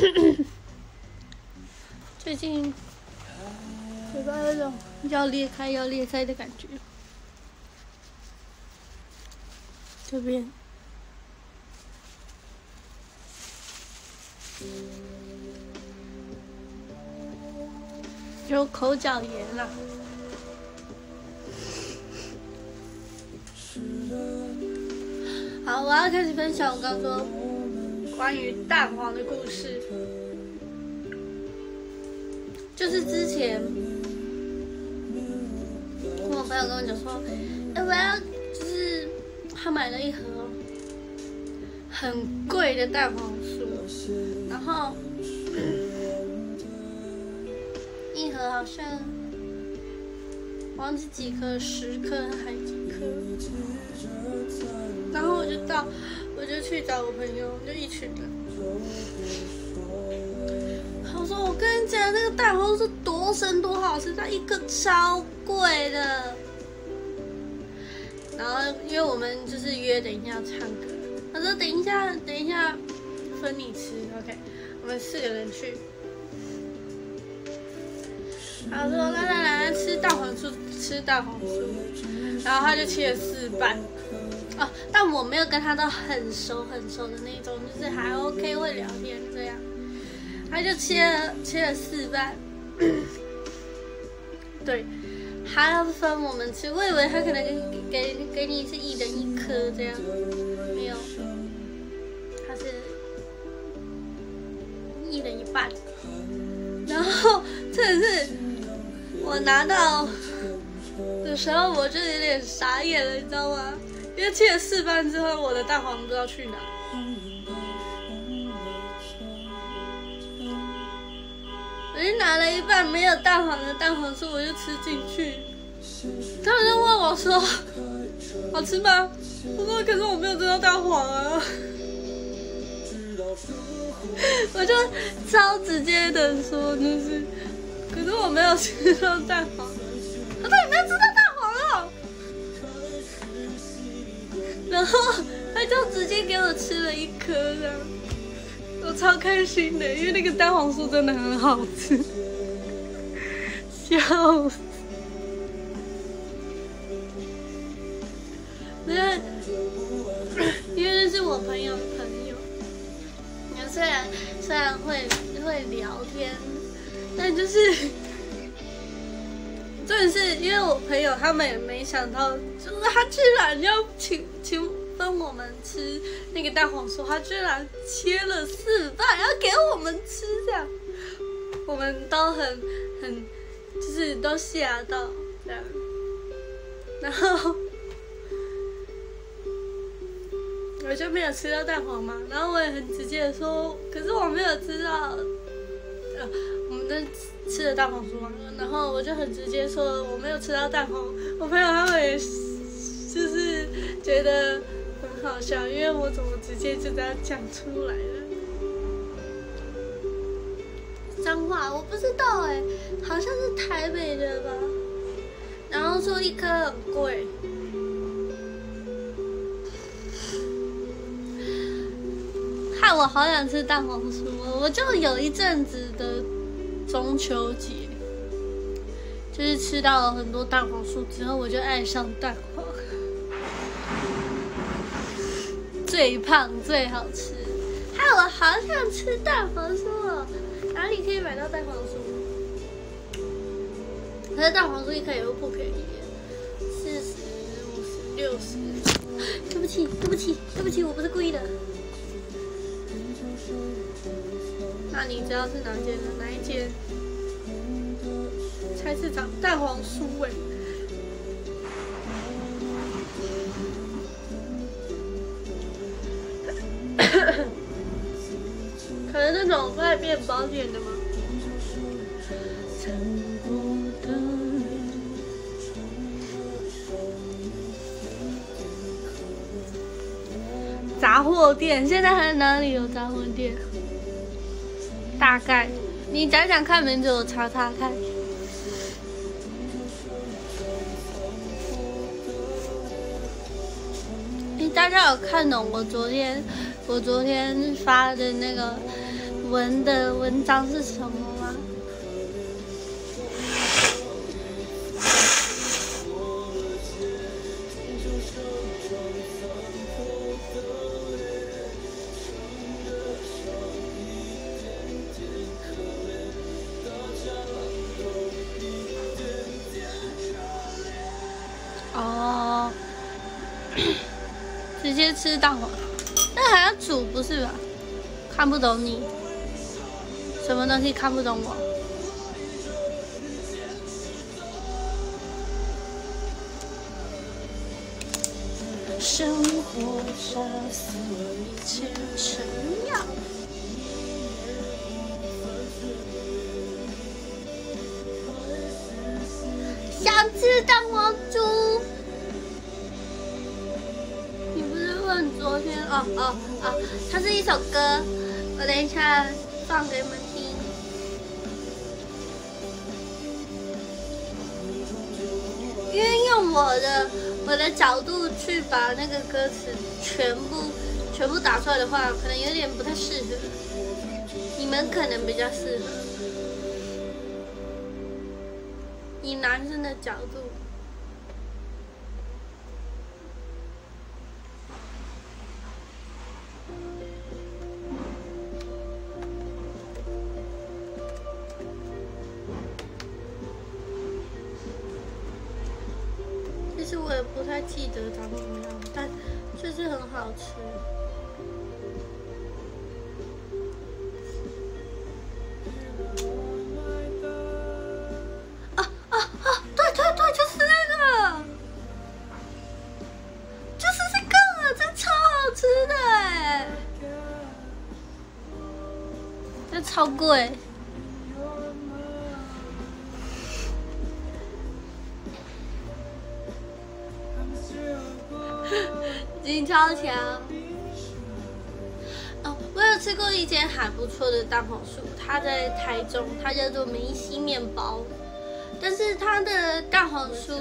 最近嘴巴有种要裂开要裂开的感觉，这边有口角炎了。好，我要开始分享我刚说关于蛋黄的故事。就是之前，我朋友跟我讲说，要不要就是他买了一盒很贵的蛋黄酥，然后一盒好像忘记几颗，十颗还是几颗。然后我就到，我就去找我朋友，就一群人。他说我跟你讲，那个蛋黄是多深多好吃，它一个超贵的。然后因为我们就是约等一下要唱歌，他说等一下等一下分你吃，OK，我们四个人去。他说来来来吃蛋黄酥，吃蛋黄酥，然后他就切了四瓣。哦，但我没有跟他都很熟很熟的那种，就是还 OK 会聊天这样。他就切了切了四瓣，对，还要分我们吃。我以为他可能给给给你是一人一颗这样，没有，他是一人一半。然后真的是我拿到的时候，我就有点傻眼了，你知道吗？因为切了四瓣之后，我的蛋黄不知道去哪。我就拿了一半没有蛋黄的蛋黄酥，我就吃进去。他们就问我说：“好吃吗？”我说：“可是我没有吃到蛋黄啊。”我就超直接的说：“就是，可是我没有吃到蛋黄。”他说：“你没有吃到蛋然后他就直接给我吃了一颗这样。我超开心的，因为那个蛋黄酥真的很好吃，笑死！因为 因为那是我朋友的朋友，虽然虽然会会聊天，但就是真的是因为我朋友他们也没想到，就是他居然要请请。分我们吃那个蛋黄酥，他居然切了四瓣，要给我们吃，这样我们都很很就是都吓到这样，然后我就没有吃到蛋黄嘛，然后我也很直接的说，可是我没有吃到，呃，我们在吃的蛋黄酥嘛，然后我就很直接说我没有吃到蛋黄，我朋友他们也就是觉得。很好笑，因为我怎么直接就这样讲出来了？脏话我不知道哎，好像是台北的吧。然后说一颗很贵，害我好想吃蛋黄酥。我就有一阵子的中秋节，就是吃到了很多蛋黄酥之后，我就爱上蛋黄。最胖最好吃，害我好想吃蛋黄酥哦！哪里可以买到蛋黄酥？可是蛋黄酥一开始也不便宜，四十五十六十。对不起，对不起，对不起，我不是故意的。那你知道是哪间的？哪一间？菜市场蛋黄酥味。可能那种外面包点的吗？杂货店现在还哪里有杂货店？大概你讲讲看名字，我查查看。你大家有看懂我昨天？我昨天发的那个文的文章是什么看不懂你，什么东西看不懂我？生活杀死了一切角度去把那个歌词全部全部打出来的话，可能有点不太适合。你们可能比较适合，以男生的角度。贵。金超强。哦，我有吃过一间还不错的蛋黄酥，它在台中，它叫做梅西面包。但是它的蛋黄酥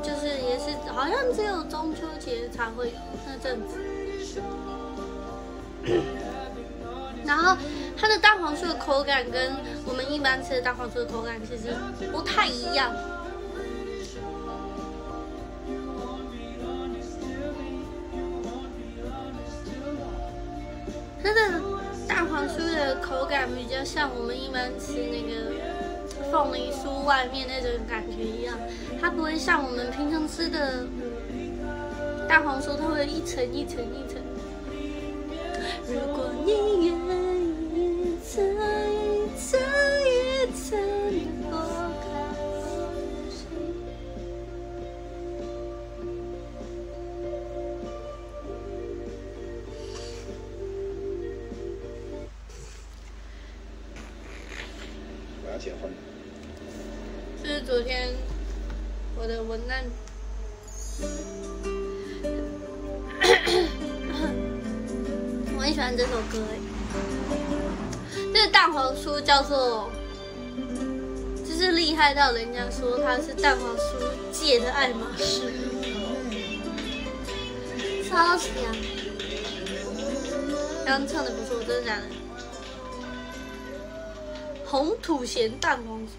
就是也是好像只有中秋节才会有那阵子。然后它的蛋黄酥的口感跟我们一般吃的蛋黄酥的口感其实不太一样。它的蛋黄酥的口感比较像我们一般吃那个凤梨酥外面那种感觉一样，它不会像我们平常吃的蛋黄酥，它会一层一层一层。如果你愿就是厉害到人家说它是蛋黄酥界的爱马仕，超强。刚刚唱的不错，真的假的？红土咸蛋黄酥。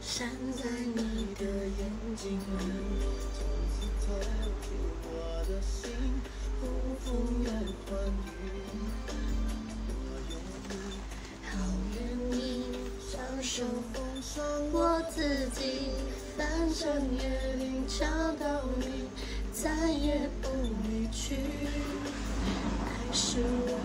闪在你的眼睛里，享受我自己，翻山越岭找到你，再也不离去。爱是我，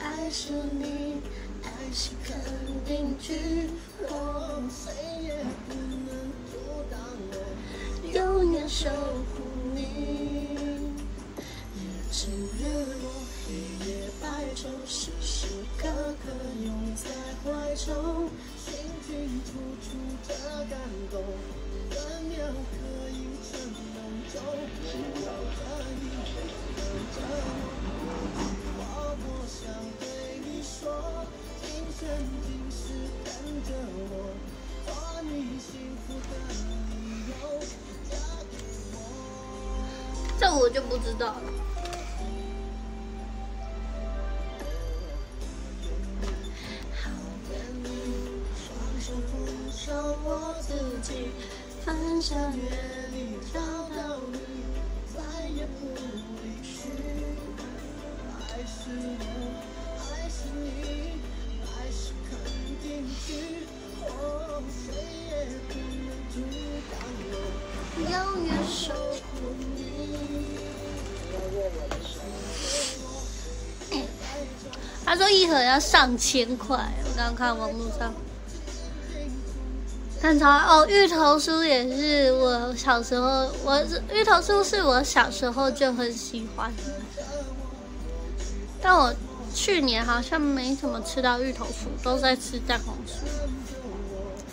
爱是你，爱是肯定句，我谁也不能阻挡我，永远守护你。日出日落，黑夜白昼，时时刻刻拥在怀中，清清楚楚的感动，分秒刻印成梦中。我可以跟着我，话我想对你说，今生今世等着我，做你幸福的理由，嫁给我。这我就不知道了。一盒要上千块，我刚看网络上。蛋炒哦，芋头酥也是我小时候，我芋头酥是我小时候就很喜欢，但我去年好像没怎么吃到芋头酥，都在吃蛋黄酥。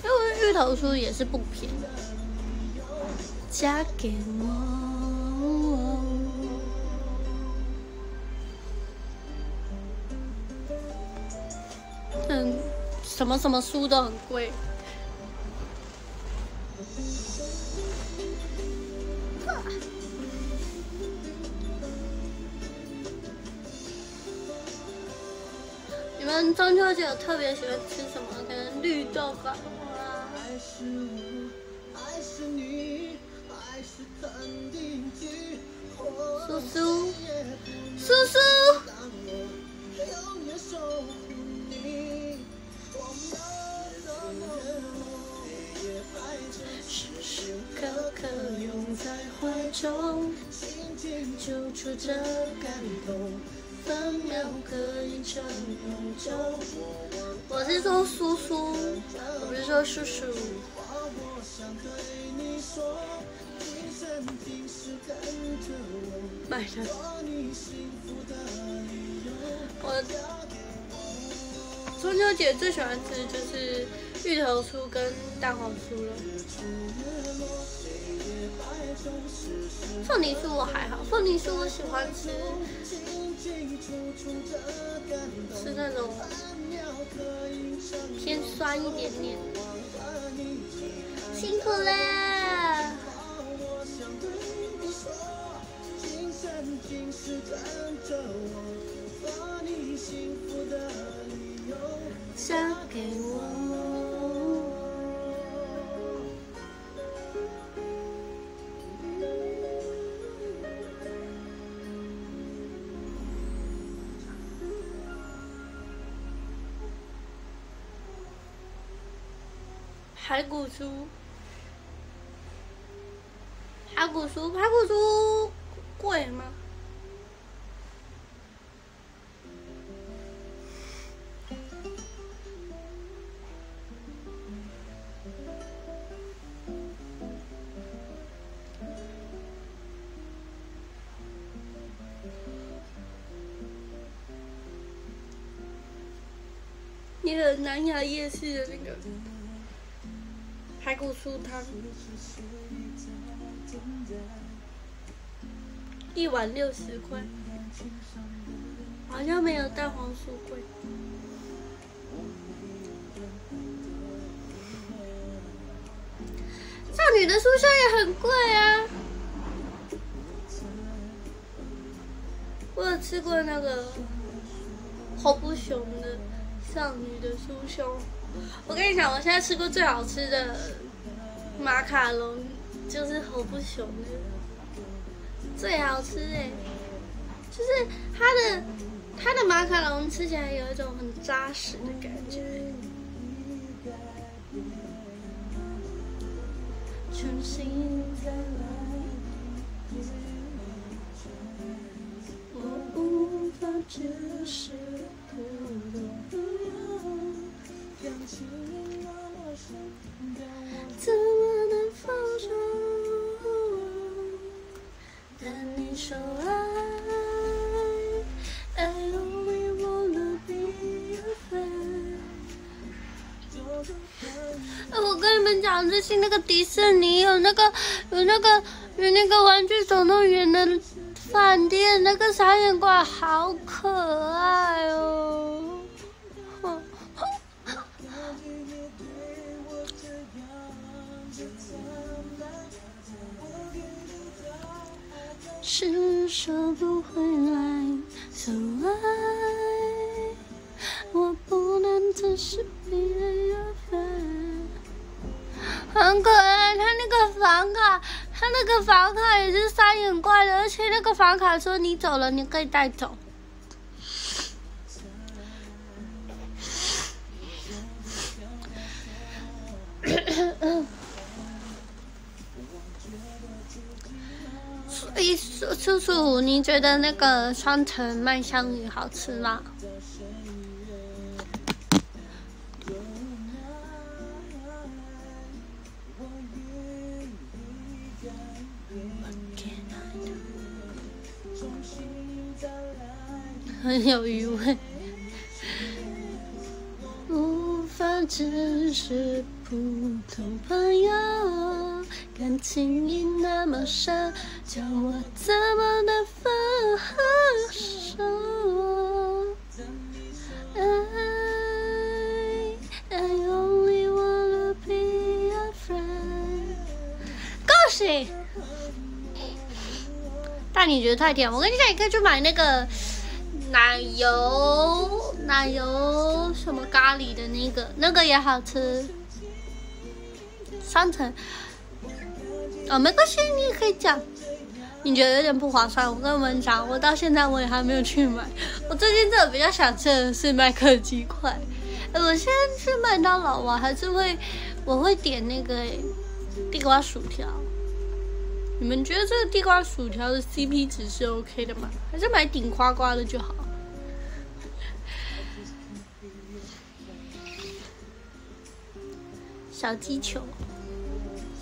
因为芋头酥也是不便宜。嫁给我，什么什么书都很贵。你们中秋节有特别喜欢吃什么？可能绿豆糕啊。叔叔，叔叔。时时刻刻拥在怀中，紧紧揪住这感动，分秒可以成永久。我是说叔叔，我不是说叔叔。买的。我中秋节最喜欢吃的就是芋头酥跟蛋黄酥了。凤梨酥我还好，凤梨酥我喜欢吃，是那种偏酸一点点。辛苦了。嫁给我。排骨酥，排骨酥，排骨酥贵吗？那个南雅夜市的那个排骨酥汤，一碗六十块，好像没有蛋黄酥贵。少女的酥香也很贵啊，我有吃过那个侯不雄的。少女的酥胸，我跟你讲，我现在吃过最好吃的马卡龙就是猴不熊的，最好吃哎，就是它的它的马卡龙吃起来有一种很扎实的感觉。我无法解释。上次去，那个迪士尼有那个有那个有那个玩具总动员的饭店，那个傻眼怪好可说你走了，你可以带走。所以叔叔，你觉得那个双层麦香鱼好吃吗？有余味。无法只是普通朋友，感情已那么深，叫我怎么能放手？I I only wanna be your friend。恭喜！但你觉得太甜，我跟你讲，你可以去买那个奶油奶油什么咖喱的那个，那个也好吃。三层，哦，没关系，你也可以讲。你觉得有点不划算？我跟你们讲，我到现在我也还没有去买。我最近真的比较想吃的是麦克鸡块。我现在去麦当劳，我还是会我会点那个地瓜薯条。你们觉得这个地瓜薯条的 CP 值是 OK 的吗？还是买顶呱呱的就好？小鸡球，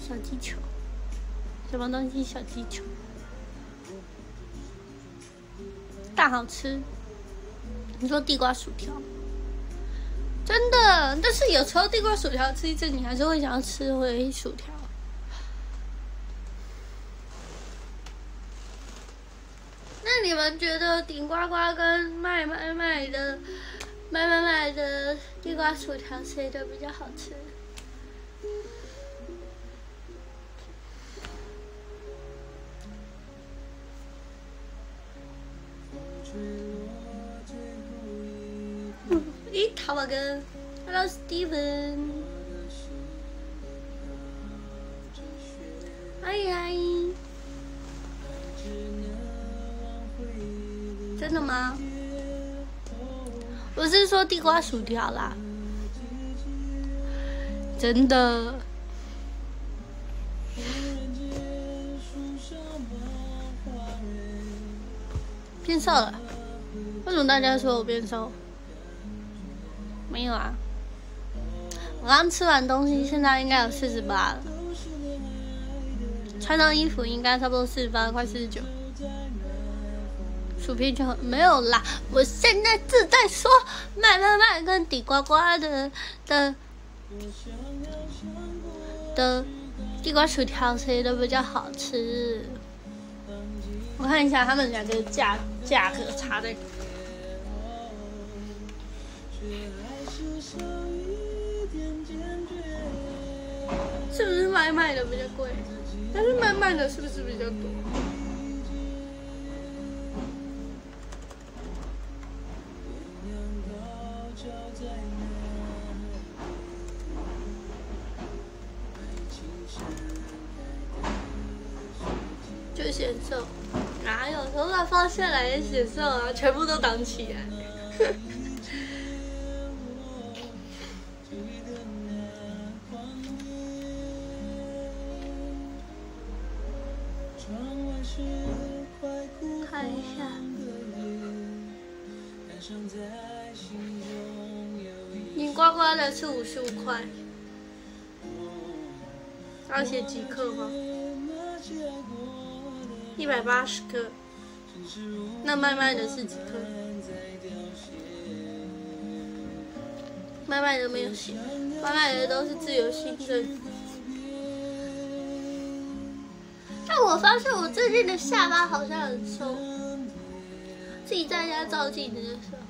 小鸡球，什么东西？小鸡球，大好吃。你说地瓜薯条，真的，但是有时候地瓜薯条吃一阵，你还是会想要吃回薯条。那你们觉得顶呱呱跟卖卖卖的卖卖卖的地瓜薯条谁的比较好吃？咦，淘宝哥，Hello Steven，哎呀，真的吗？我是说地瓜薯条啦，真的。变瘦了？为什么大家说我变瘦？没有啊，我刚吃完东西，现在应该有四十八了。穿上衣服应该差不多四十八，快四十九。薯片就没有啦。我现在正在说麦麦麦跟底呱呱的的的地瓜薯条谁的比较好吃？我看一下他们两个价价格差在。是不是卖卖的比较贵？但是卖卖的是不是比较多？就显瘦，哪有头发放下来也显瘦啊？全部都挡起来。看一下，你呱呱的是五十五块，要写几克吗？一百八十克，那慢慢的是几克？慢慢的没有写，慢慢的都是自由行政。但我发现我最近的下巴好像很瘦，自己在家照镜子的时候。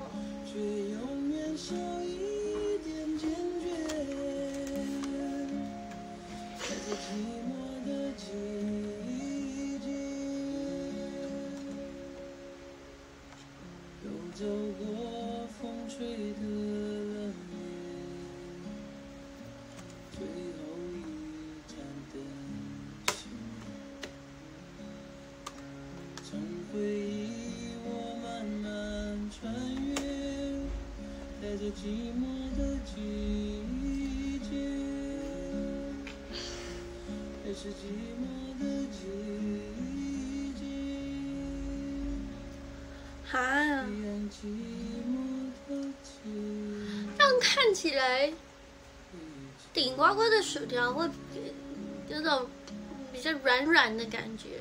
看起来，顶呱呱的薯条会有种比较软软的感觉，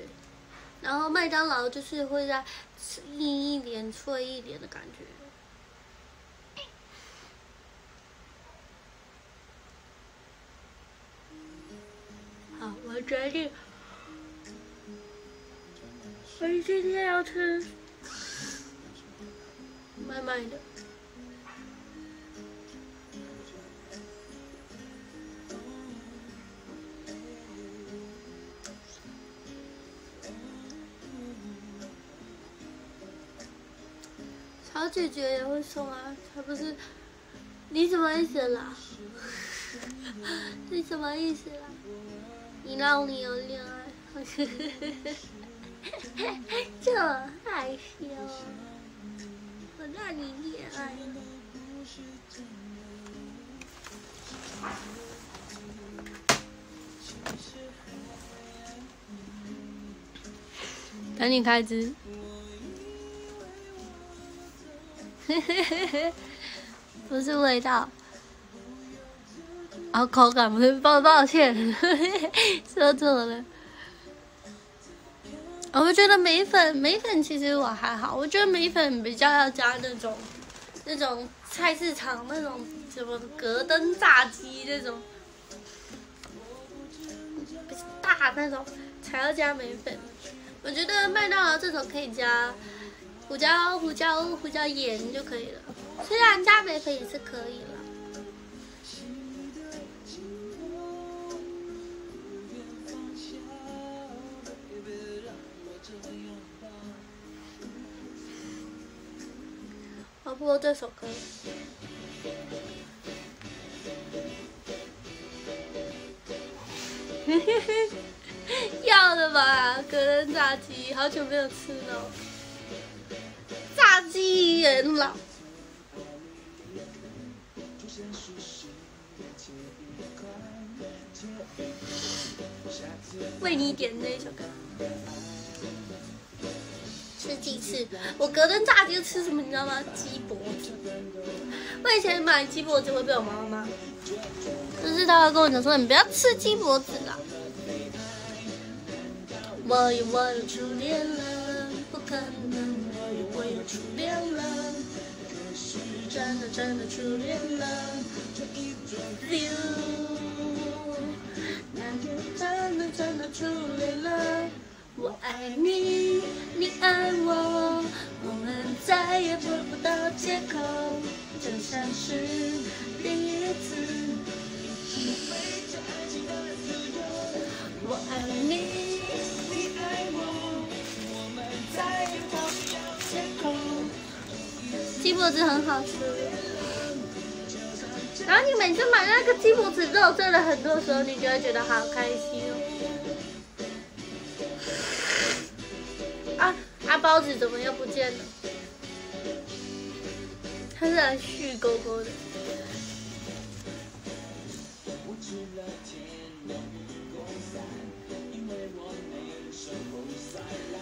然后麦当劳就是会在硬一点、脆一点的感觉。好，我决定，我今天要吃。小姐姐也会送啊，她不是？你什么意思啦？你什么意思啦？你让你有恋爱，这么害羞，我让你恋爱。等你开支。不是味道，啊，口感不是，抱抱歉，说错了。我觉得米粉，米粉其实我还好，我觉得米粉比较要加那种，那种菜市场那种什么格登炸鸡那种，大那种才要加米粉。我觉得麦当劳这种可以加。胡椒、胡椒、胡椒盐就可以了，虽然加梅粉也是可以了。我播这首歌。嘿嘿嘿，要的吧，格伦炸鸡，好久没有吃了。炸鸡人了，为你点那首歌。吃鸡翅，我隔顿炸鸡吃什么？你知道吗？鸡脖子。我以前买鸡脖子会被我妈妈骂，就是她会跟我讲说：“你不要吃鸡脖子了。”我有我的初恋了，不可能。我有初恋了，可是真的真的初恋了。这一种 feel，那天真的真的初恋了。我爱你，你爱我，我们再也找不到借口，就像是第一次。我爱你，你爱我，我们再也找。鸡脖子很好吃，然后你每次买那个鸡脖子肉做了很多时候，你就会觉得好开心哦。啊，阿包子怎么又不见了？他是来续勾勾的。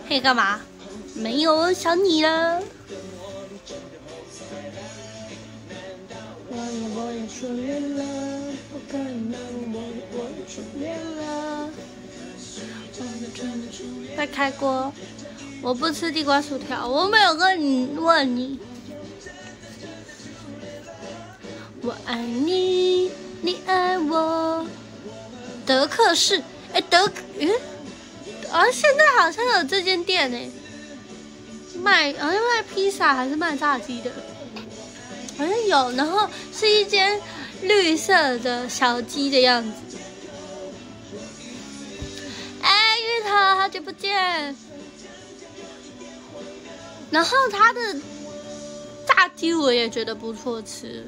嘿，干嘛？没有想你了。在开锅，我不吃地瓜薯条，我没有问你问你。我爱你，你爱我。德克士，哎，德，嗯，啊，现在好像有这间店呢。卖好像卖披萨还是卖炸鸡的，好像有。然后是一间绿色的小鸡的样子。好久不见。然后它的炸鸡我也觉得不错吃。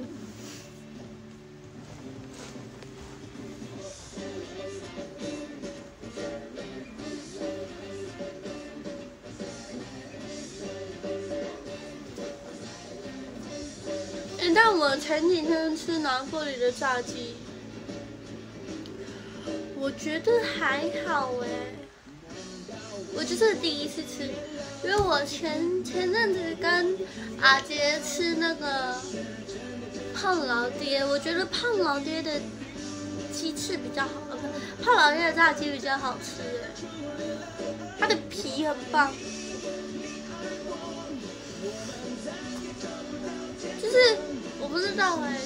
但我前几天吃拿破里的炸鸡，我觉得还好哎。我就是第一次吃，因为我前前阵子跟阿杰吃那个胖老爹，我觉得胖老爹的鸡翅比较好，胖老爹的炸鸡比较好吃哎，它的皮很棒，就是。我不知道哎，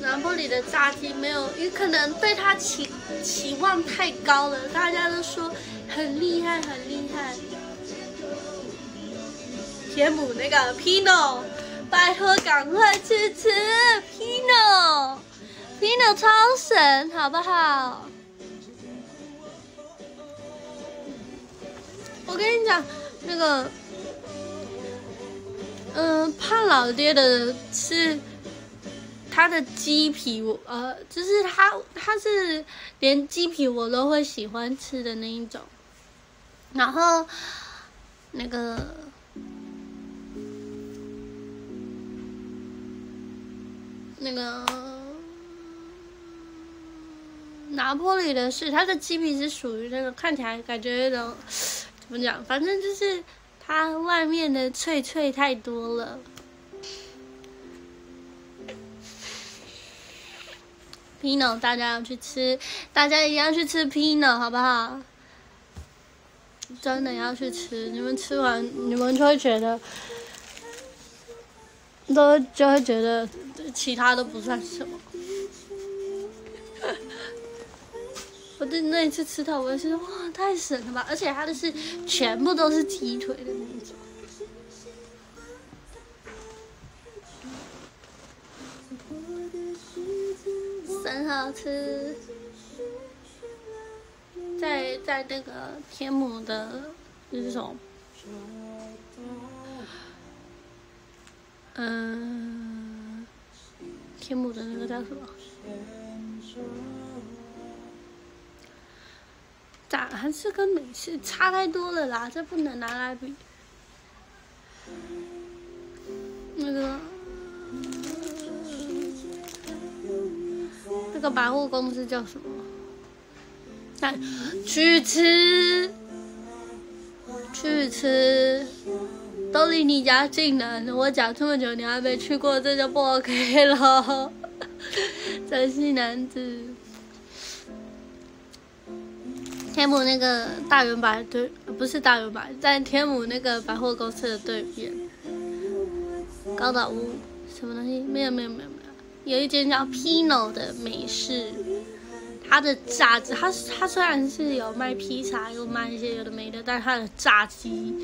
就是拿坡里的炸鸡没有，有可能对他期期望太高了，大家都说很厉害很厉害。天母那个 Pino，拜托赶快去吃 Pino，Pino 超神，好不好？我跟你讲，那个，嗯、胖老爹的是他的鸡皮，呃，就是他他是连鸡皮我都会喜欢吃的那一种。然后那个那个拿坡里的是它的鸡皮是属于那个看起来感觉那种 怎么讲，反正就是它外面的脆脆太多了。Pino，大家要去吃，大家一定要去吃 Pino，好不好？真的要去吃，你们吃完，你们就会觉得，都就会觉得其他都不算什么。我对那一次吃到，我就觉得哇，太神了吧！而且它的是全部都是鸡腿的那种。很好吃。在在那个天母的那种，嗯，天母的那个叫什么？咋还是跟美式差太多了啦？这不能拿来比。那个，那个百货公司叫什么？去吃，去吃，都离你家近了。我讲这么久，你还没去过，这就不 OK 了。真是男子。天母那个大圆百对，不是大圆百，在天母那个百货公司的对面，高岛屋什么东西？没有没有没有有，一间叫 Pino 的美式。它的炸鸡，它它虽然是有卖披萨，有卖一些有的没的，但是它的炸鸡，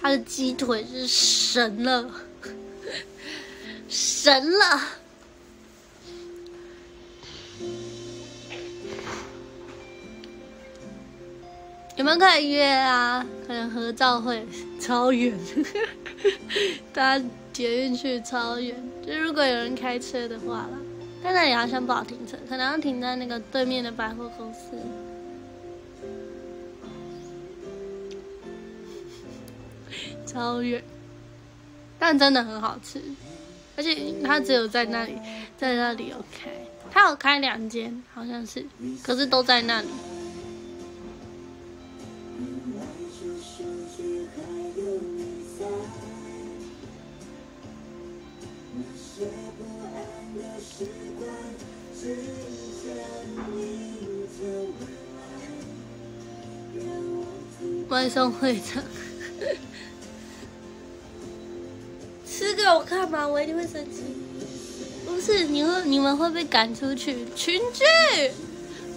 它的鸡腿是神了，神了。你们可以约啊，可能合照会超远，大 家捷运去超远，就如果有人开车的话啦。但那里好像不好停车，可能要停在那个对面的百货公司。超远，但真的很好吃，而且它只有在那里，在那里有开，它有开两间，好像是，可是都在那里。外送会场，吃给我看吗？我一定会生气。不是，你会你们会被赶出去群聚。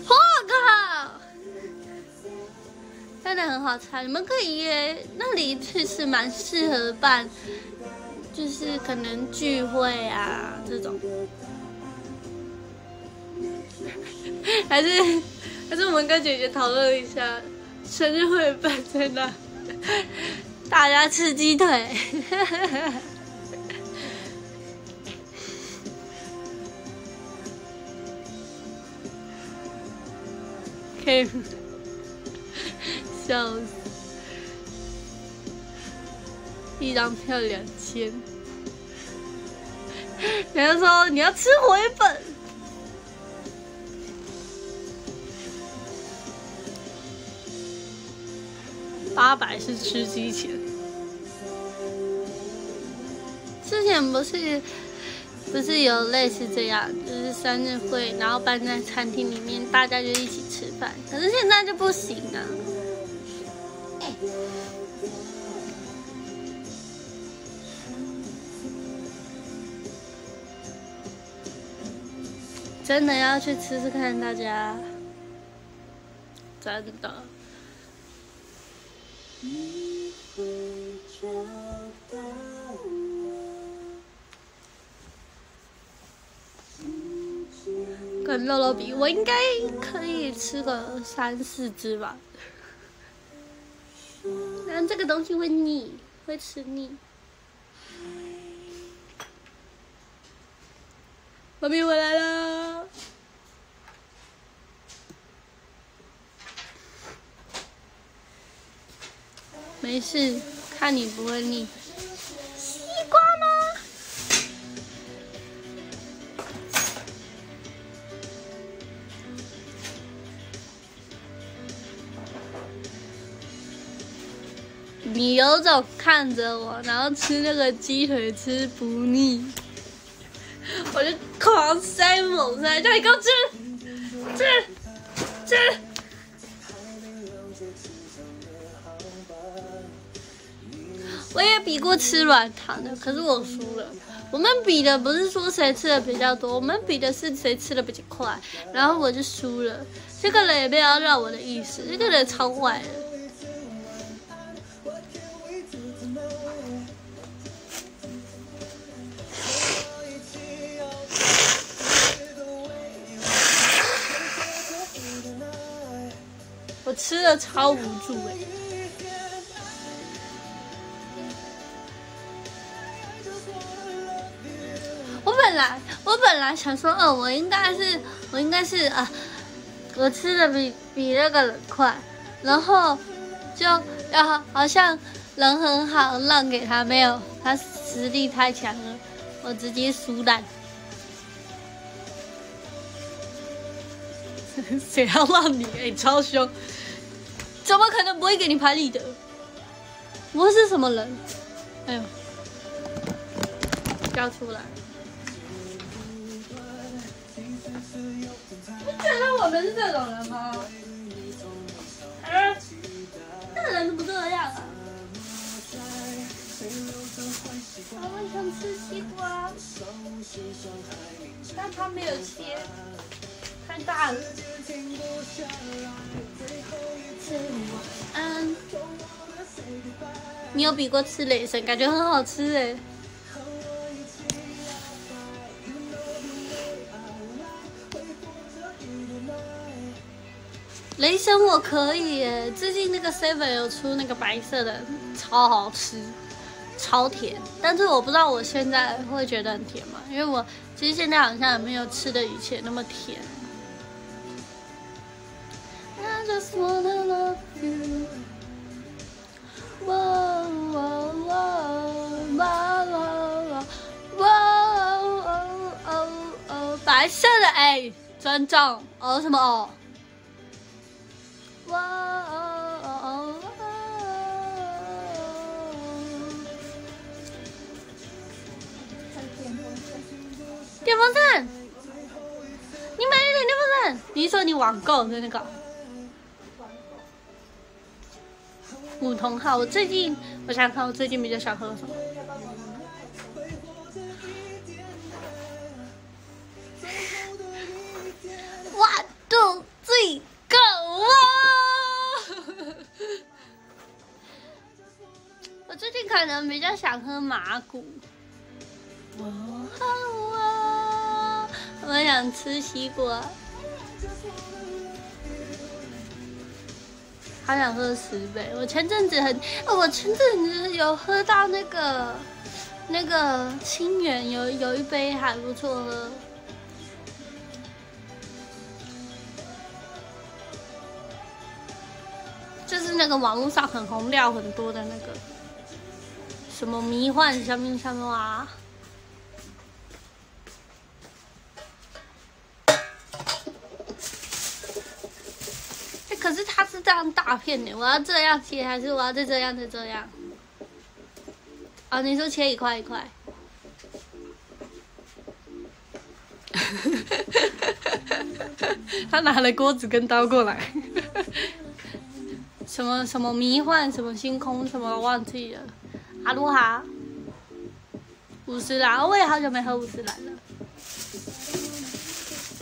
我靠！真的很好猜，你们可以约那里确实，蛮适合办，就是可能聚会啊这种。还是还是我们跟姐姐讨论一下。生日会办在那，大家吃鸡腿，可以笑死，一张票两千，人家说你要吃回本。八百是吃鸡钱，之前不是不是有类似这样，就是生日会，然后办在餐厅里面，大家就一起吃饭。可是现在就不行啊！真的要去吃吃看，大家，真的。跟肉肉比，我应该可以吃个三四只吧。但这个东西会腻，会吃腻。妈咪回来了，没事，看你不会腻。西瓜吗？你有种看着我，然后吃那个鸡腿吃不腻，我就狂塞猛塞，叫你给我吃，吃，吃。我也比过吃软糖的，可是我输了。我们比的不是说谁吃的比较多，我们比的是谁吃的比较快，然后我就输了。这个人也不要绕我的意思，这个人超坏的。我吃的超无助哎、本来我本来想说，哦，我应该是我应该是啊，我吃的比比那个人快，然后就要好像人很好，让给他没有，他实力太强了，我直接输烂。谁要让你？哎、超凶！怎么可能不会给你拍立得？我是什么人？哎呦，不要出来！不觉得我们是这种人吗？啊，这个人怎么这样啊？我想吃西瓜，但他没有切，太大了。嗯，你有比过吃雷神？感觉很好吃哎。雷神我可以耶，最近那个 seven 有出那个白色的，超好吃，超甜。但是我不知道我现在会觉得很甜吗？因为我其实现在好像也没有吃的以前那么甜。白色的哎，尊重哦什么哦？哇哦哦哦哦哦哦哦哦哦电风扇，你买了一台电风扇？你说你网购的那个？梧桐号，我最近我想看，我最近比较想喝什么？One, two, three, go！我最近可能比较想喝麻古。哇哇！我想吃西瓜。好想喝十杯。我前阵子很，我前阵子有喝到那个那个清源有有一杯还不错喝。就是那个网络上很红料很多的那个，什么迷幻什么什么啊？可是它是这样大片的，我要这样切，还是我要再这样再这样？啊，你说切一块一块？他拿了锅子跟刀过来。什么什么迷幻，什么星空，什么忘记了。阿鲁哈，五十兰，我也好久没喝五十兰了。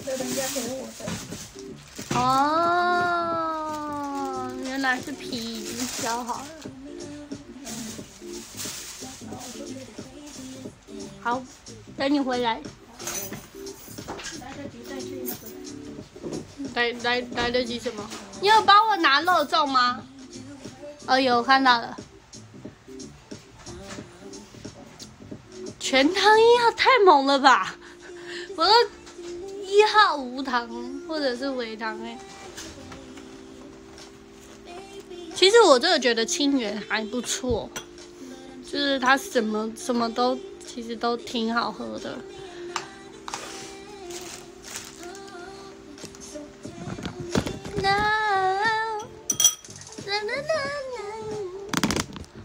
这人家给我的。哦，原来是皮已经削好了。好，等你回。来来来来得及什么？你有帮我拿肉粽吗？哦，有看到了。全糖一号太猛了吧！我都一号无糖或者是微糖哎。其实我真的觉得清源还不错，就是它什么什么都其实都挺好喝的。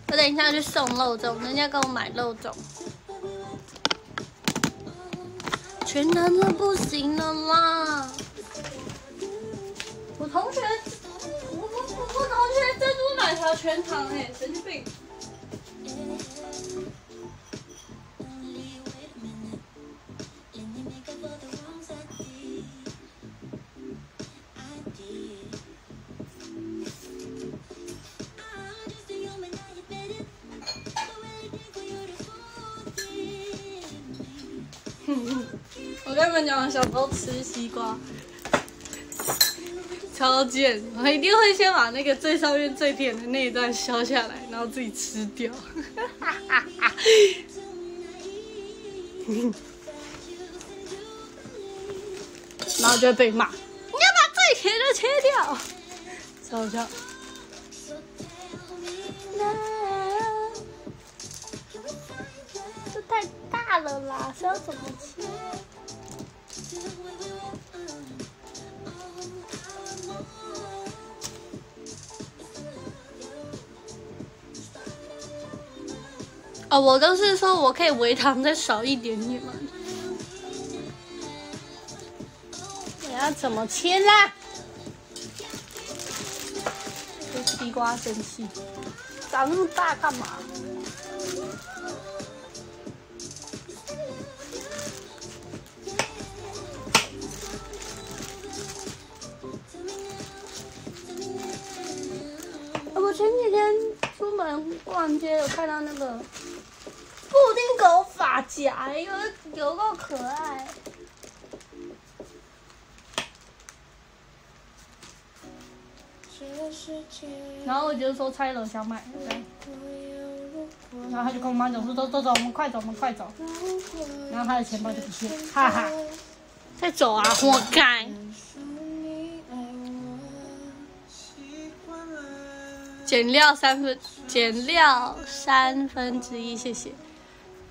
我等一下去送肉粽，人家给我买肉粽。全糖真的不行了啦！我同学，我我我同学珍珠奶茶全糖哎，神经病！我跟你们讲，小时候吃西瓜超贱，我一定会先把那个最上面最甜的那一段削下来，然后自己吃掉。然后就会被骂，你要把最甜的切掉，超笑。这太大了啦，是要怎么切？哦，我都是说我可以微糖再少一点点嘛。你要怎么切啦？这西瓜生气，长那么大干嘛？街，有看到那个布丁狗发夹，有有够可爱。然后我就说拆了想买，然后他就跟我妈讲说走走走，我们快走，我们快走。然后他的钱包就不见，哈哈。再走啊，活该。减料三分，减料三分之一，谢谢。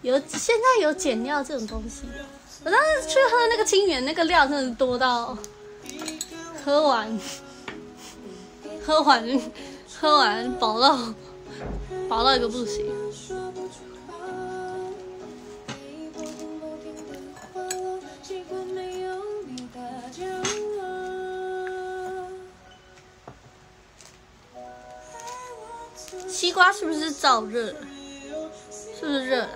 有现在有减料这种东西，我当时去喝那个清源，那个料真的多到喝完，喝完，喝完饱到饱到一个不行。西瓜是不是燥热？是不是热了？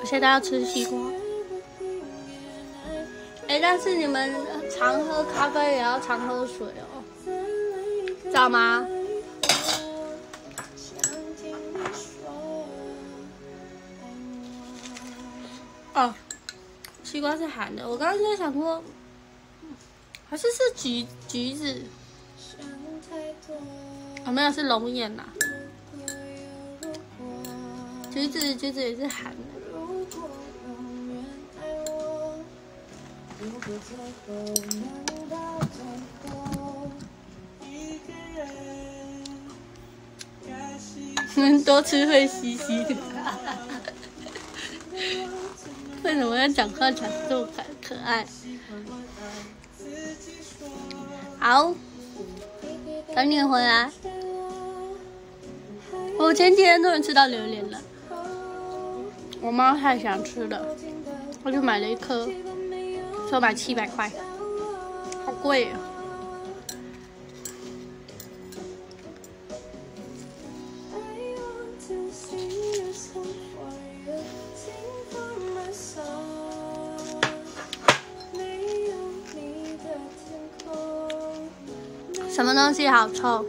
我现在要吃西瓜。哎，但是你们常喝咖啡也要常喝水哦，知道吗？哦，西瓜是寒的。我刚刚在想说，还是是橘橘子，哦，没有是龙眼呐。橘子橘子也是寒的。多吃会吸吸。为什么要讲话讲这么可可爱？好，等你回来。我前几天终于吃到榴莲了，我妈太想吃了，我就买了一颗，说买七百块，好贵啊！什么东西好臭？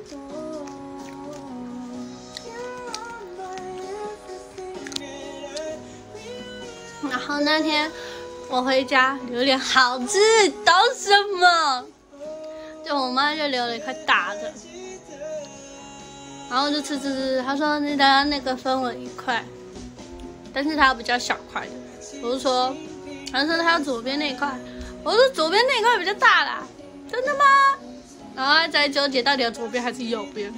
然后那天我回家榴莲好吃，搞什么？就我妈就留了一块大的，然后就吃吃吃，她说你等下那个分我一块，但是它比较小块的，我就说，她说她左边那一块，我说左边那一块比较大啦，真的吗？然后还在纠结到底要左边还是右边。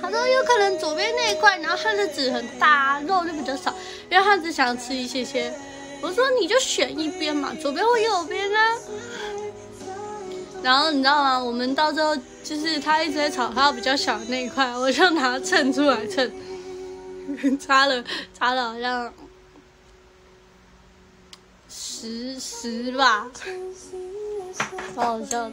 他说有可能左边那一块，然后它的籽很大，肉就比较少，因为他只想吃一些些。我说你就选一边嘛，左边或右边啊。然后你知道吗？我们到最后就是他一直在炒他比较小的那一块，我就拿秤出来称，差了差了好像十十吧，超好笑的。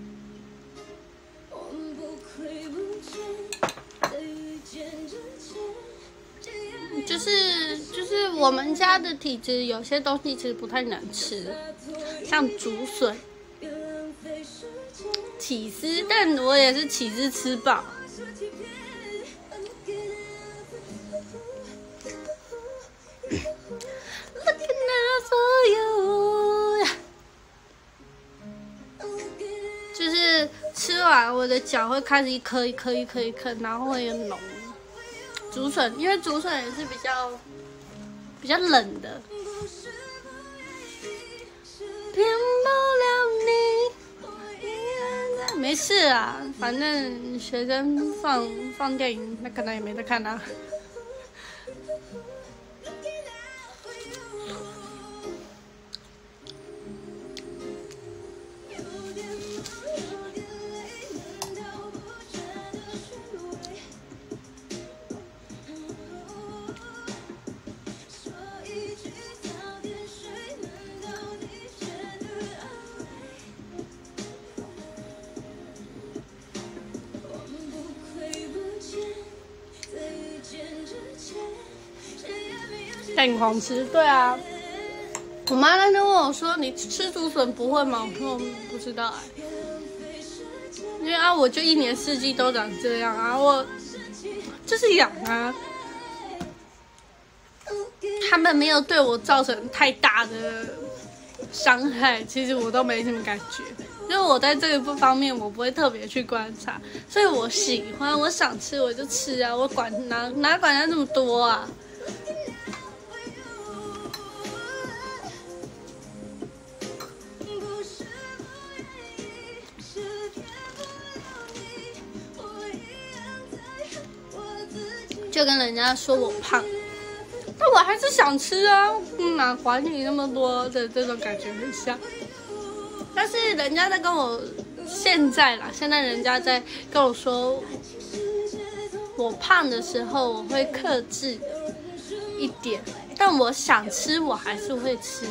我们家的体质，有些东西其实不太能吃，像竹笋、起司，但我也是起司吃饱。就是吃完我的脚会开始一颗一颗一颗一颗，然后会有脓。竹笋，因为竹笋也是比较比较冷的。骗不了你，没事啊，反正学生放放电影，那可能也没得看啊。很狂吃，对啊。我妈那天问我说：“你吃竹笋不会吗？”我说：“不知道哎。”因为啊，我就一年四季都长这样啊，我就是痒啊。他们没有对我造成太大的伤害，其实我都没什么感觉。因为我在这个方面，我不会特别去观察，所以我喜欢，我想吃我就吃啊，我管哪哪管他那么多啊。就跟人家说我胖，但我还是想吃啊，哪管你那么多的这种感觉很像。但是人家在跟我现在啦，现在人家在跟我说我胖的时候，我会克制一点，但我想吃我还是会吃。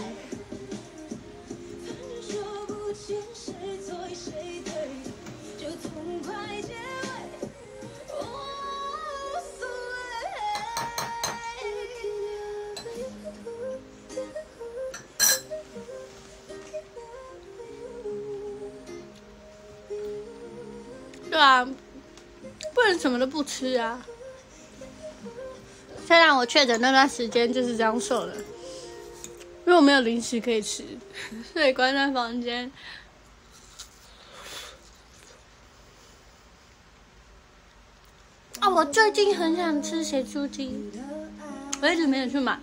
什么都不吃啊。虽然我确诊那段时间就是这样瘦的，因为我没有零食可以吃，所以关在房间。啊、我最近很想吃血猪鸡，我一直没有去买。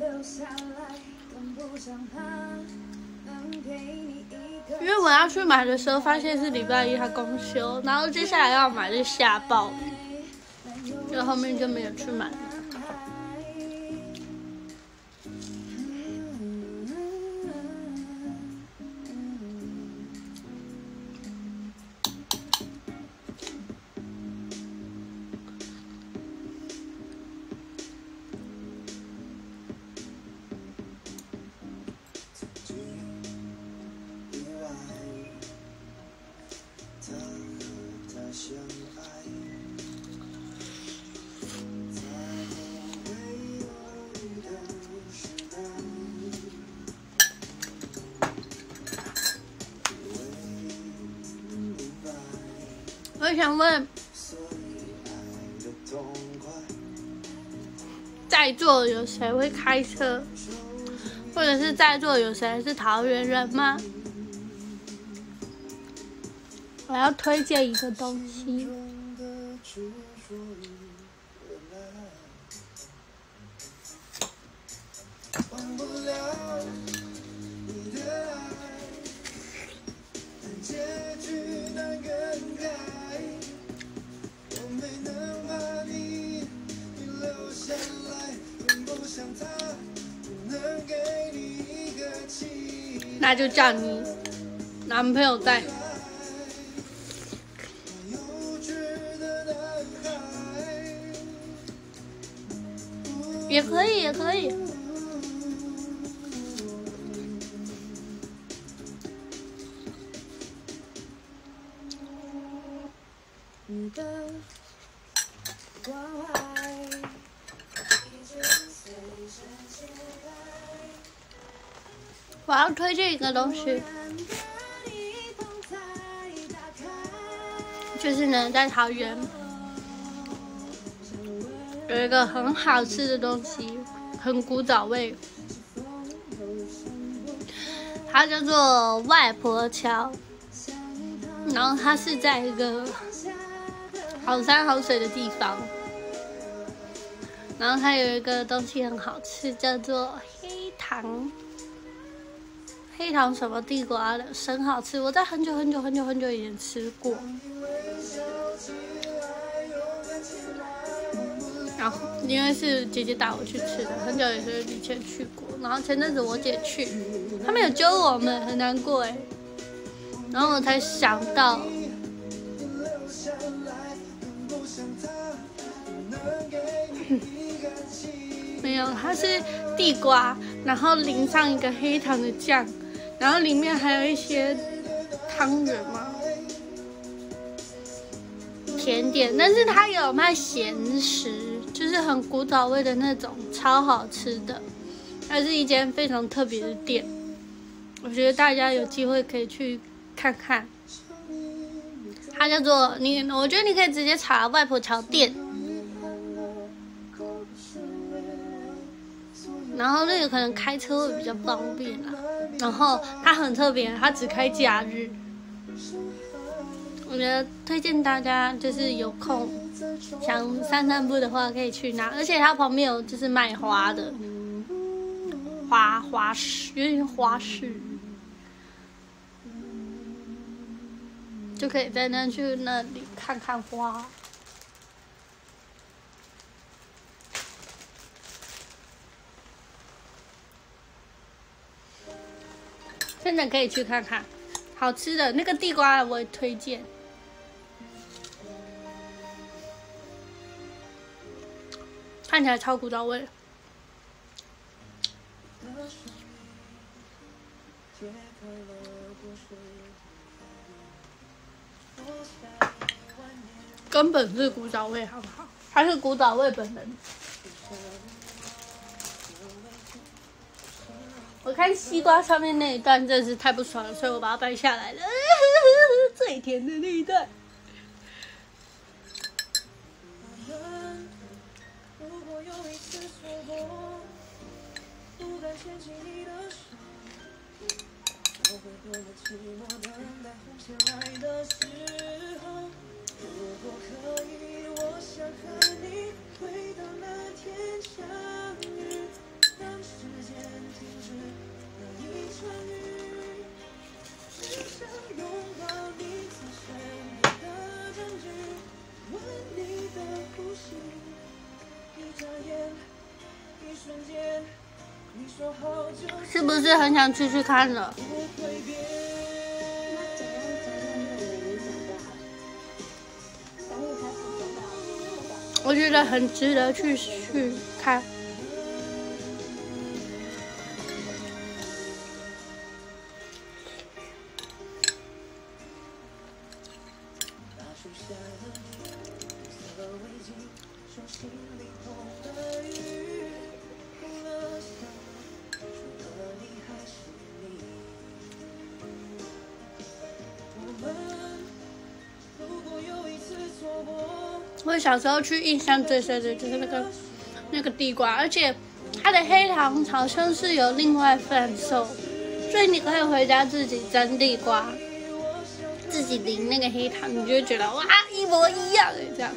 留下来。因为我要去买的时候，发现是礼拜一他公休，然后接下来要买就下暴雨，就后面就没有去买。有谁会开车，或者是在座有谁是桃园人吗？我要推荐一个东西。那就叫你男朋友在。也可以，也可以。我要推荐一个东西，就是呢，在桃园有一个很好吃的东西，很古早味，它叫做外婆桥，然后它是在一个好山好水的地方，然后它有一个东西很好吃，叫做黑糖。黑糖什么地瓜的，生好吃。我在很久很久很久很久以前吃过，然后因为是姐姐带我去吃的，很久也是以前去过。然后前阵子我姐去，他没有揪我们，很难过哎。然后我才想到，没有，它是地瓜，然后淋上一个黑糖的酱。然后里面还有一些汤圆嘛，甜点，但是它有卖咸食，就是很古早味的那种，超好吃的。它是一间非常特别的店，我觉得大家有机会可以去看看。它叫做你，我觉得你可以直接查外婆桥店。然后那个可能开车会比较方便啦。然后它很特别，它只开假日。我觉得推荐大家就是有空想散散步的话可以去那，而且它旁边有就是卖花的，花花市有点花市，就可以在那去那里看看花。真的可以去看看，好吃的那个地瓜我也推荐，看起来超古早味。根本是古早味，好不好？它是古早味本人。我看西瓜上面那一段真是太不爽了，所以我把它掰下来了。最甜的那一段。如果可以，我想和你回到那天相遇。当时间停止，那一场雨，只想拥抱你，此生的证据，吻你的呼吸，一眨眼，一瞬间，你说好久。是不是很想继续看呢？我觉得很值得去去看。小时候去印象最深的就是那个那个地瓜，而且它的黑糖好像是有另外份售，所以你可以回家自己蒸地瓜，自己淋那个黑糖，你就觉得哇一模一样这样。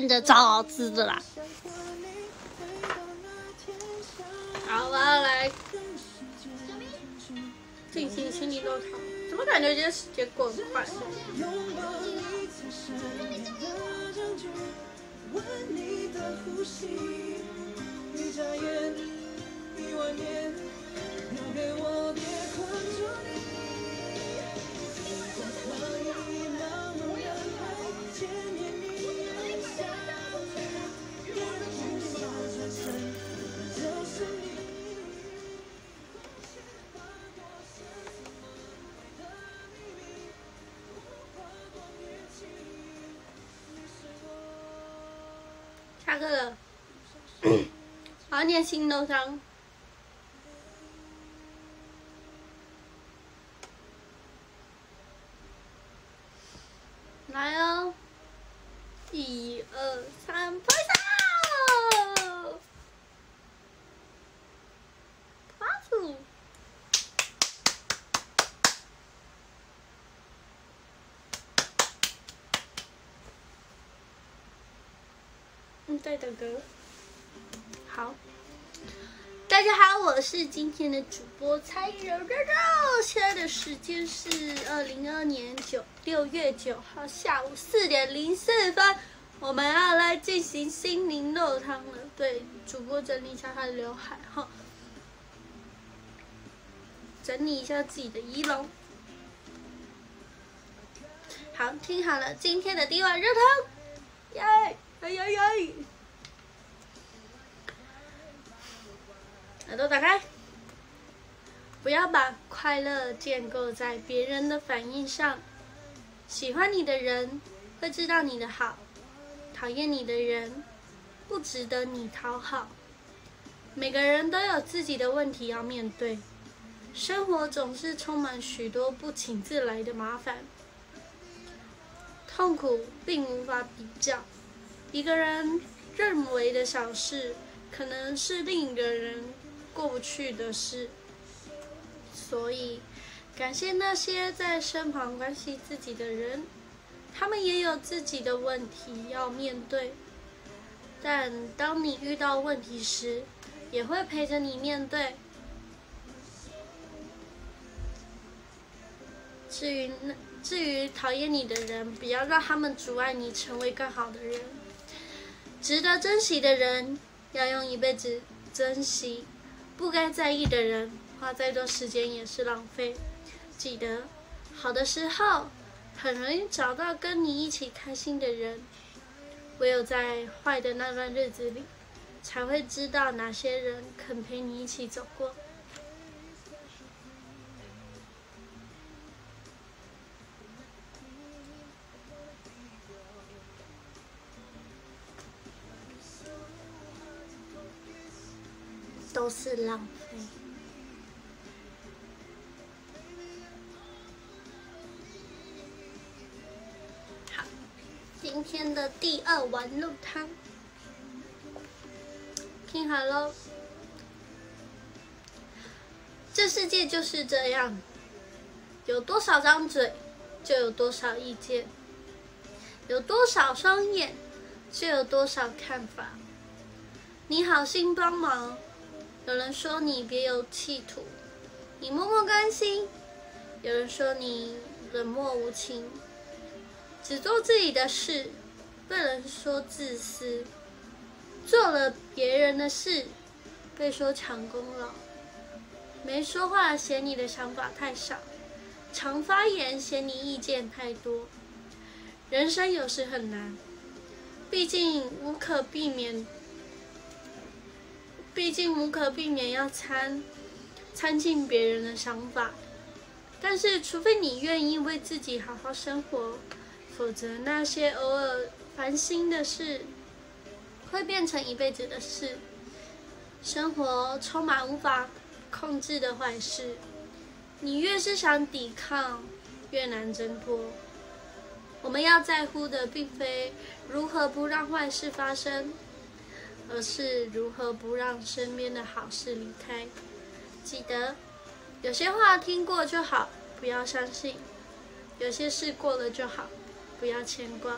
真的超好吃的啦！好，我要来进行心理肉汤。怎么感觉今天时间过得快？下课了，我要念新豆汤。来哦，一二三，拍手！拍手！嗯，在等好，大家好，我是今天的主播蔡依柔柔柔。现在的时间是二零二二年九六月九号下午四点零四分，我们要来进行心灵肉汤了。对，主播整理一下他的刘海哈，整理一下自己的仪容。好，听好了，今天的第一碗热汤，耶！哎呀呀！耳朵打开，不要把快乐建构在别人的反应上。喜欢你的人会知道你的好，讨厌你的人不值得你讨好。每个人都有自己的问题要面对，生活总是充满许多不请自来的麻烦，痛苦并无法比较。一个人认为的小事，可能是另一个人过不去的事。所以，感谢那些在身旁关心自己的人，他们也有自己的问题要面对。但当你遇到问题时，也会陪着你面对。至于那至于讨厌你的人，不要让他们阻碍你成为更好的人。值得珍惜的人，要用一辈子珍惜；不该在意的人，花再多时间也是浪费。记得，好的时候很容易找到跟你一起开心的人，唯有在坏的那段日子里，才会知道哪些人肯陪你一起走过。都是浪费。今天的第二碗肉汤，听好喽。这世界就是这样，有多少张嘴，就有多少意见；有多少双眼，就有多少看法。你好心帮忙。有人说你别有企图，你默默甘心；有人说你冷漠无情，只做自己的事，被人说自私；做了别人的事，被说抢功劳；没说话嫌你的想法太少，常发言嫌你意见太多。人生有时很难，毕竟无可避免。毕竟无可避免要参参进别人的想法，但是除非你愿意为自己好好生活，否则那些偶尔烦心的事会变成一辈子的事。生活充满无法控制的坏事，你越是想抵抗，越难挣脱。我们要在乎的并非如何不让坏事发生。而是如何不让身边的好事离开？记得，有些话听过就好，不要相信；有些事过了就好，不要牵挂；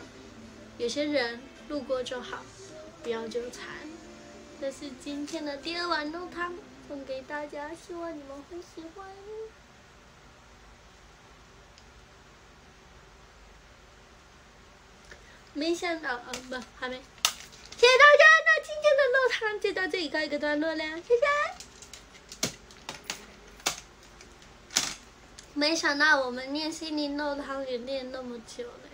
有些人路过就好，不要纠缠。这是今天的第二碗肉汤，送给大家，希望你们会喜欢。没想到，啊，不，还没。谢谢大家，那今天的肉汤就到这里告一个段落了，谢谢。没想到我们练心灵肉汤也练那么久了。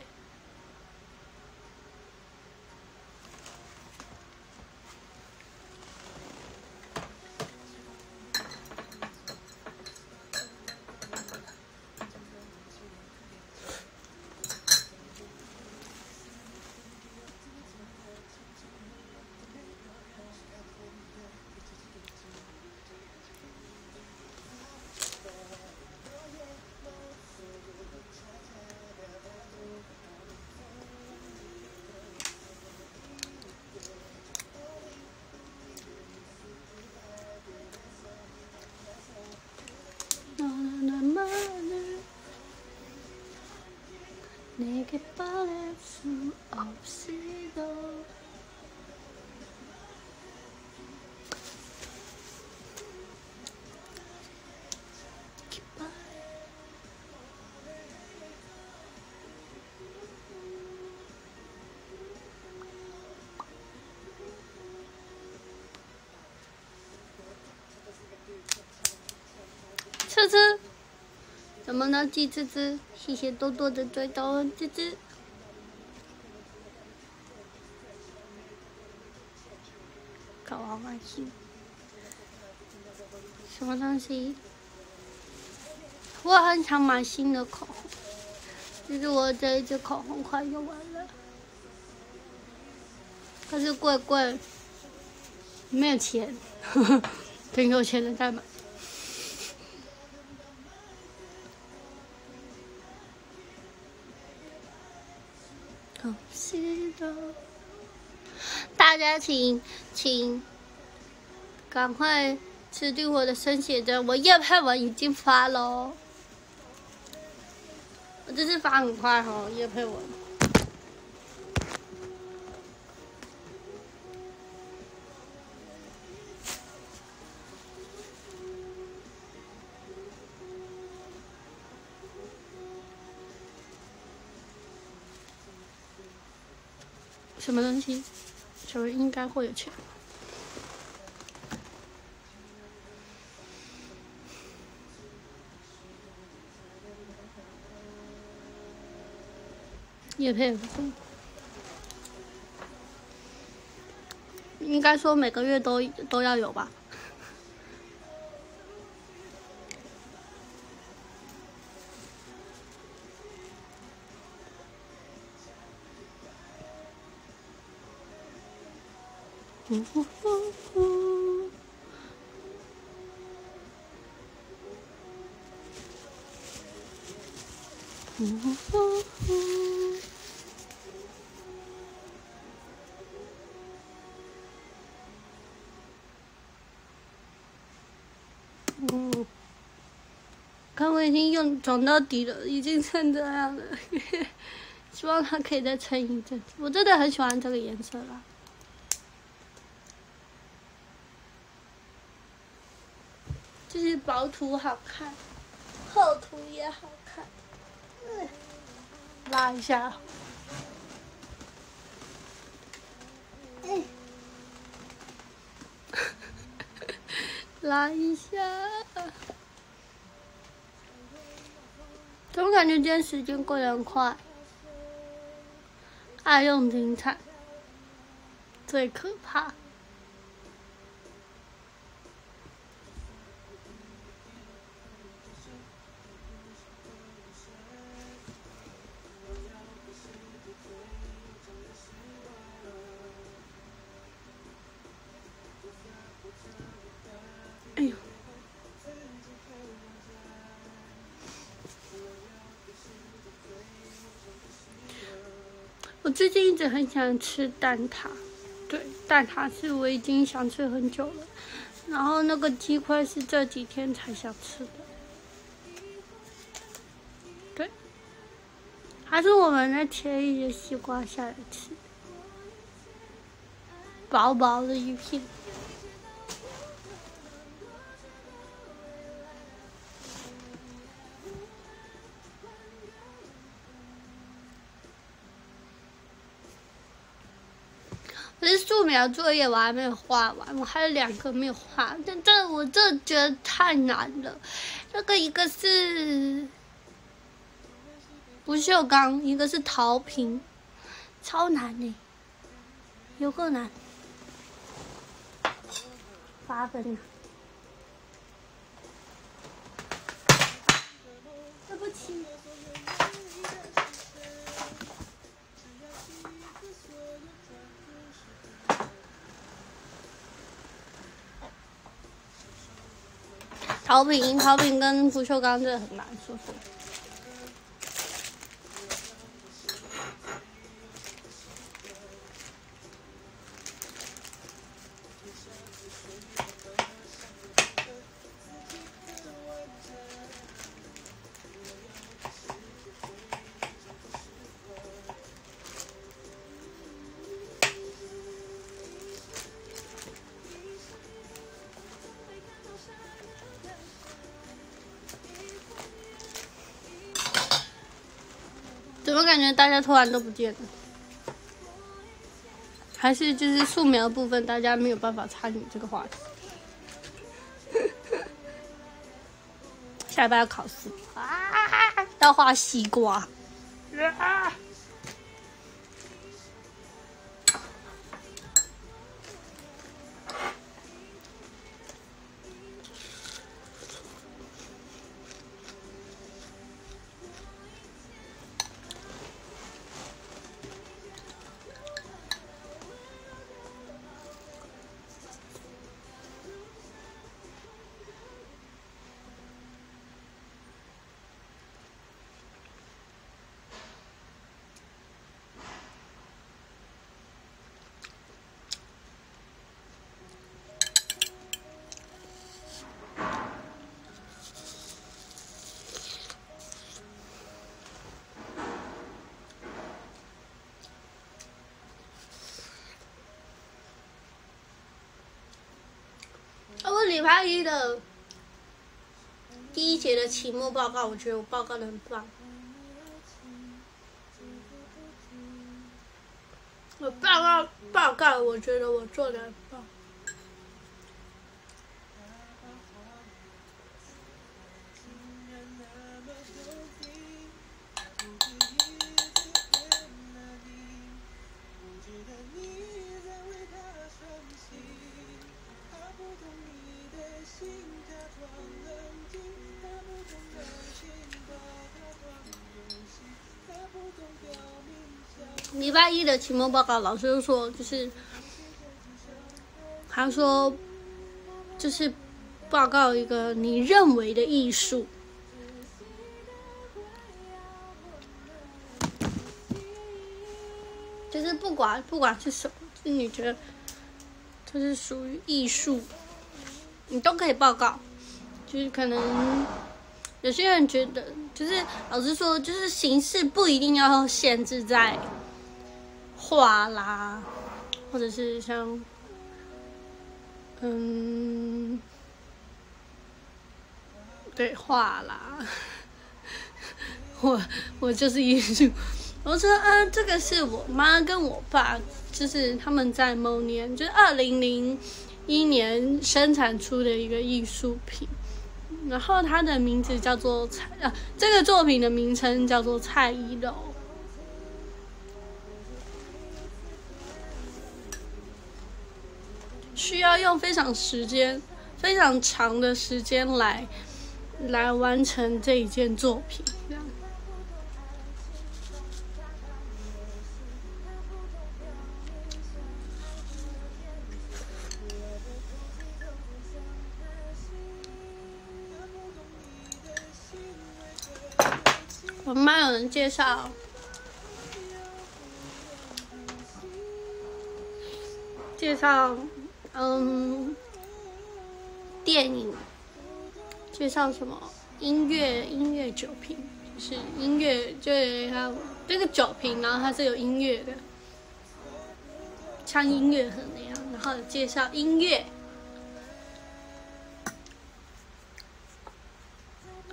吱吱，怎么能，鸡吱吱？谢谢多多的追踪，吱吱。搞娃娃心，什么东西？我很想买新的口红，可是我这一支口红快用完了，可是贵贵，没有钱，等有钱了再买。请，请赶快吃掉我的生血针！我叶佩文已经发了，我这次发很快哈，叶佩文。什么东西？就是应该会有钱？也配应该说每个月都都要有吧。呜呜呜！呜。呜呼呼呼。嗯，看我已经用装到底了，已经成这样了，希望它可以再撑一阵子。我真的很喜欢这个颜色啦。就是薄涂好看，厚涂也好看。嗯，拉一下。嗯，拉一下。总感觉今天时间过得很快，爱用停产，最可怕。是很想吃蛋挞，对，蛋挞是我已经想吃很久了。然后那个鸡块是这几天才想吃的，对，还是我们再切一些西瓜下来吃，薄薄的一片。作业我还没有画完，我还有两个没有画，但这我这觉得太难了。这个一个是不锈钢，一个是陶瓶，超难呢，有够难，八分呢。对不起。陶饼，陶饼跟不锈钢这很难，是不大家突然都不见了？还是就是素描部分，大家没有办法参与这个话题？下礼拜要考试啊，要画西瓜。写的期末报告，我觉得我报告的很棒。我报告报告，我觉得我做的期末报告，老师就说，就是他说，就是报告一个你认为的艺术，就是不管不管是什么，就是你觉得这是属于艺术，你都可以报告。就是可能有些人觉得，就是老师说，就是形式不一定要限制在。画啦，或者是像，嗯，对，画啦，我我就是艺术。我说，嗯，这个是我妈跟我爸，就是他们在某年，就是二零零一年生产出的一个艺术品，然后它的名字叫做蔡，啊，这个作品的名称叫做蔡一楼。需要用非常时间、非常长的时间来来完成这一件作品。我们班有人介绍，介绍。嗯，电影介绍什么？音乐音乐酒瓶就是音乐，就是它这个酒瓶，然后它是有音乐的，像音乐盒那样。然后介绍音乐，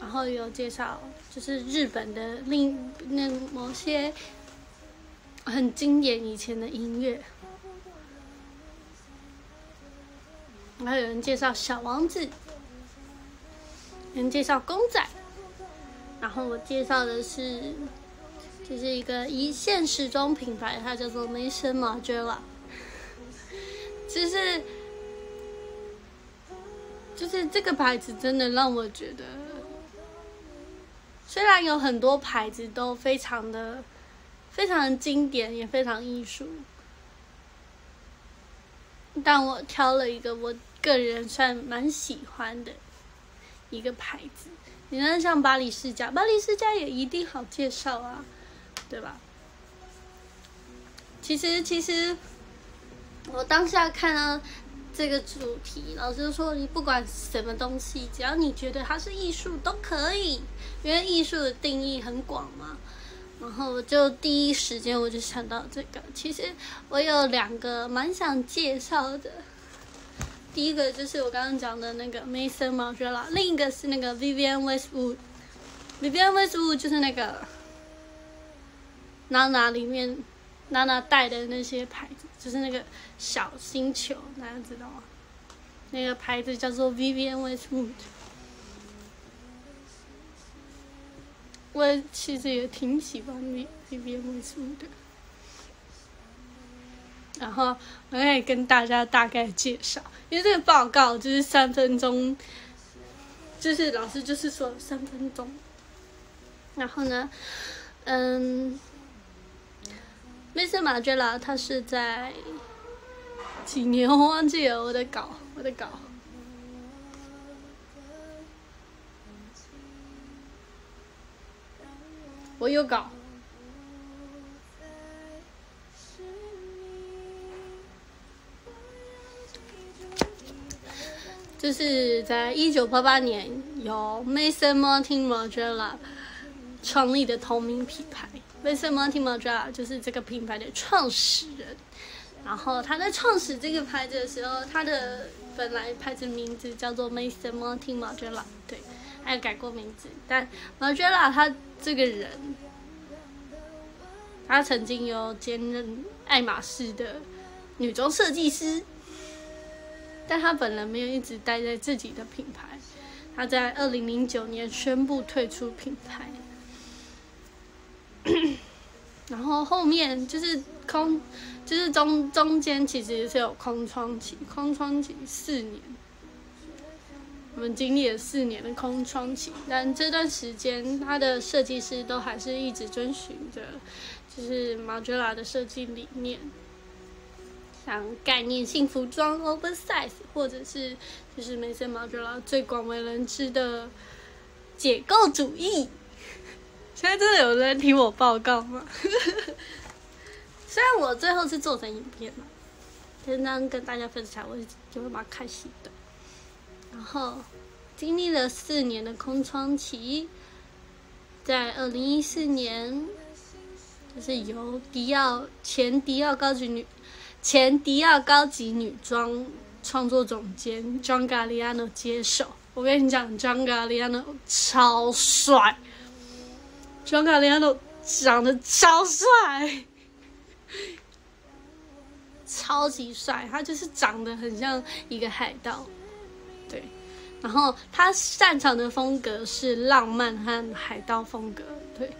然后有介绍就是日本的另那某些很经典以前的音乐。还有人介绍小王子，有人介绍公仔，然后我介绍的是，这是一个一线时装品牌，它叫做 Maison Margiela，就是就是这个牌子真的让我觉得，虽然有很多牌子都非常的非常的经典，也非常艺术，但我挑了一个我。个人算蛮喜欢的一个牌子，你看像巴黎世家，巴黎世家也一定好介绍啊，对吧？其实其实我当下看到这个主题，老师说你不管什么东西，只要你觉得它是艺术都可以，因为艺术的定义很广嘛。然后我就第一时间我就想到这个，其实我有两个蛮想介绍的。第一个就是我刚刚讲的那个 Mason Margiela，另一个是那个 Vivian Westwood，Vivian Westwood 就是那个 Nana 里面 Nana 带的那些牌子，就是那个小星球，大家知道吗？那个牌子叫做 Vivian Westwood。我其实也挺喜欢 Vivienne Westwood 的。然后我可以跟大家大概介绍，因为这个报告就是三分钟，就是老师就是说三分钟。然后呢，嗯，梅森马杰拉他是在几年我忘记了，我的稿，我的稿，我有稿。就是在一九八八年由 Mason Martin Margiela 创立的同名品牌。Mason Martin Margiela 就是这个品牌的创始人。然后他在创始这个牌子的时候，他的本来牌子名字叫做 Mason Martin Margiela，对，还有改过名字。但 Margiela 他这个人，他曾经有兼任爱马仕的女装设计师，但他本人没有一直待在自己的品牌。他在二零零九年宣布退出品牌，然后后面就是空，就是中中间其实是有空窗期，空窗期四年。我们经历了四年的空窗期，但这段时间，他的设计师都还是一直遵循着，就是 Margiela 的设计理念，像概念性服装 oversize，或者是就是 Maison Margiela 最广为人知的解构主义。现在真的有人听我报告吗？虽然我最后是做成影片了，刚刚跟大家分享，我就会蛮开心的。然后经历了四年的空窗期，在二零一四年，就是由迪奥前迪奥高级女前迪奥高级女装创作总监 John Galliano 接手。我跟你讲，John Galliano 超帅，John Galliano 长得超帅，超级帅，他就是长得很像一个海盗。对，然后他擅长的风格是浪漫和海盗风格。对，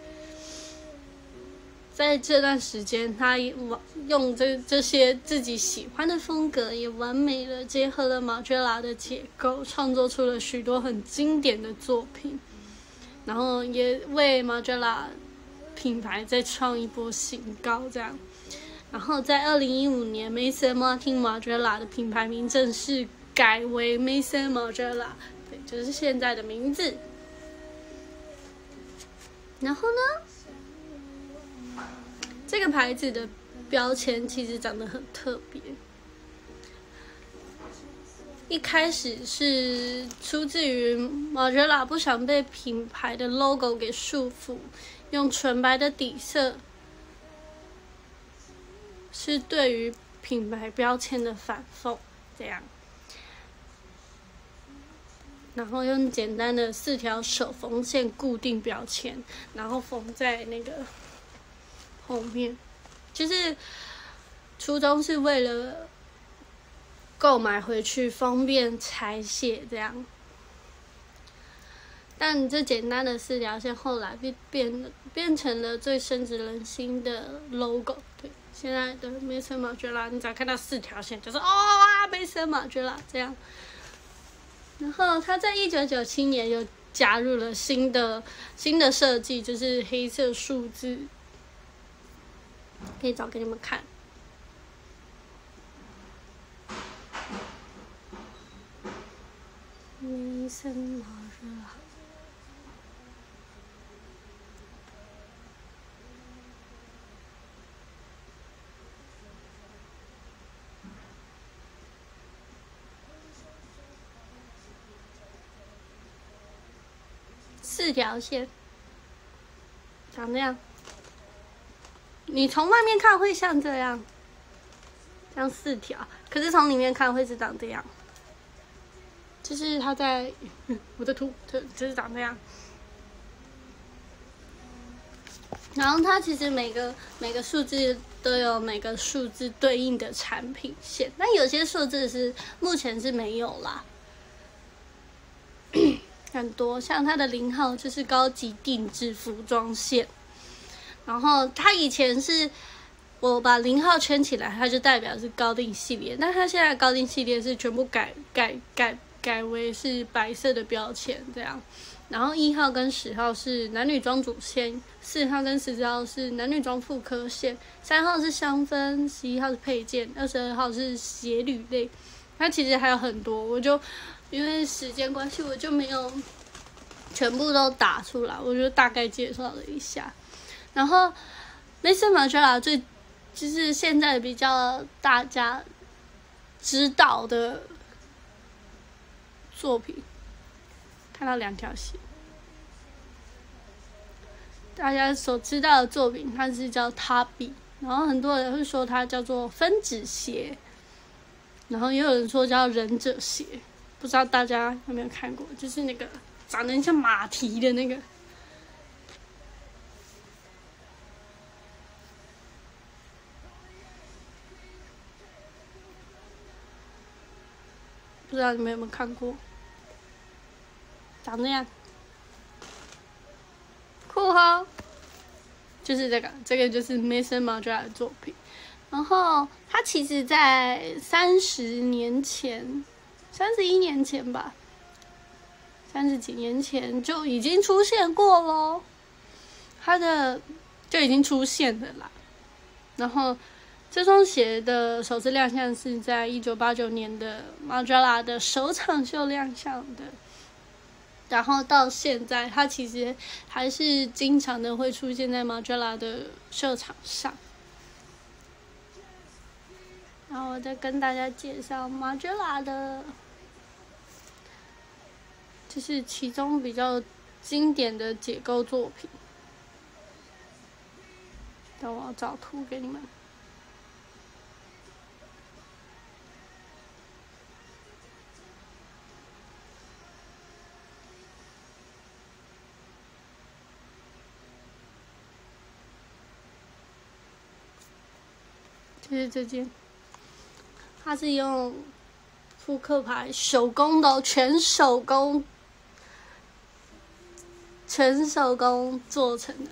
在这段时间，他用这这些自己喜欢的风格，也完美的结合了马吉拉的结构，创作出了许多很经典的作品，然后也为马吉拉品牌再创一波新高。这样，然后在二零一五年，Maison Martin Margiela 的品牌名正式。改为 Maison Margiela，对，就是现在的名字。然后呢，这个牌子的标签其实长得很特别。一开始是出自于 Margiela 不想被品牌的 logo 给束缚，用纯白的底色，是对于品牌标签的反讽，这样。然后用简单的四条手缝线固定标签，然后缝在那个后面，就是初衷是为了购买回去方便拆卸这样。但这简单的四条线后来变变变成了最深植人心的 logo。对，现在的 Maison Margiela，你只要看到四条线，就是哦啊，Maison Margiela 这样。然后他在一九九七年又加入了新的新的设计，就是黑色数字，可以找给你们看。没什么热。四条线，长这样。你从外面看会像这样，像四条，可是从里面看会是长这样。就是它在 我的图，就就是长这样。然后它其实每个每个数字都有每个数字对应的产品线，但有些数字是目前是没有啦。很多像它的零号就是高级定制服装线，然后它以前是我把零号圈起来，它就代表是高定系列，但它现在高定系列是全部改改改改为是白色的标签这样，然后一号跟十号是男女装主线，四号跟十四号是男女装妇科线，三号是香氛，十一号是配件，二十二号是鞋履类，它其实还有很多，我就。因为时间关系，我就没有全部都打出来，我就大概介绍了一下。然后，Maison Margiela 最就是现在比较大家知道的作品，看到两条线，大家所知道的作品，它是叫 Tabi，然后很多人会说它叫做分子鞋，然后也有人说叫忍者鞋。不知道大家有没有看过，就是那个长得像马蹄的那个。不知道你们有没有看过？长这样，酷哈，就是这个，这个就是 Mason m a d r a 的作品。然后他其实，在三十年前，三十一年前吧，三十几年前就已经出现过喽。他的就已经出现了啦。然后这双鞋的首次亮相是在一九八九年的 Margiela 的首场秀亮相的。然后到现在，它其实还是经常的会出现在 Margiela 的秀场上。然后我再跟大家介绍 Margiela 的，就是其中比较经典的解构作品。等我找图给你们。就是这件，它是用扑克牌手工的，全手工，全手工做成的，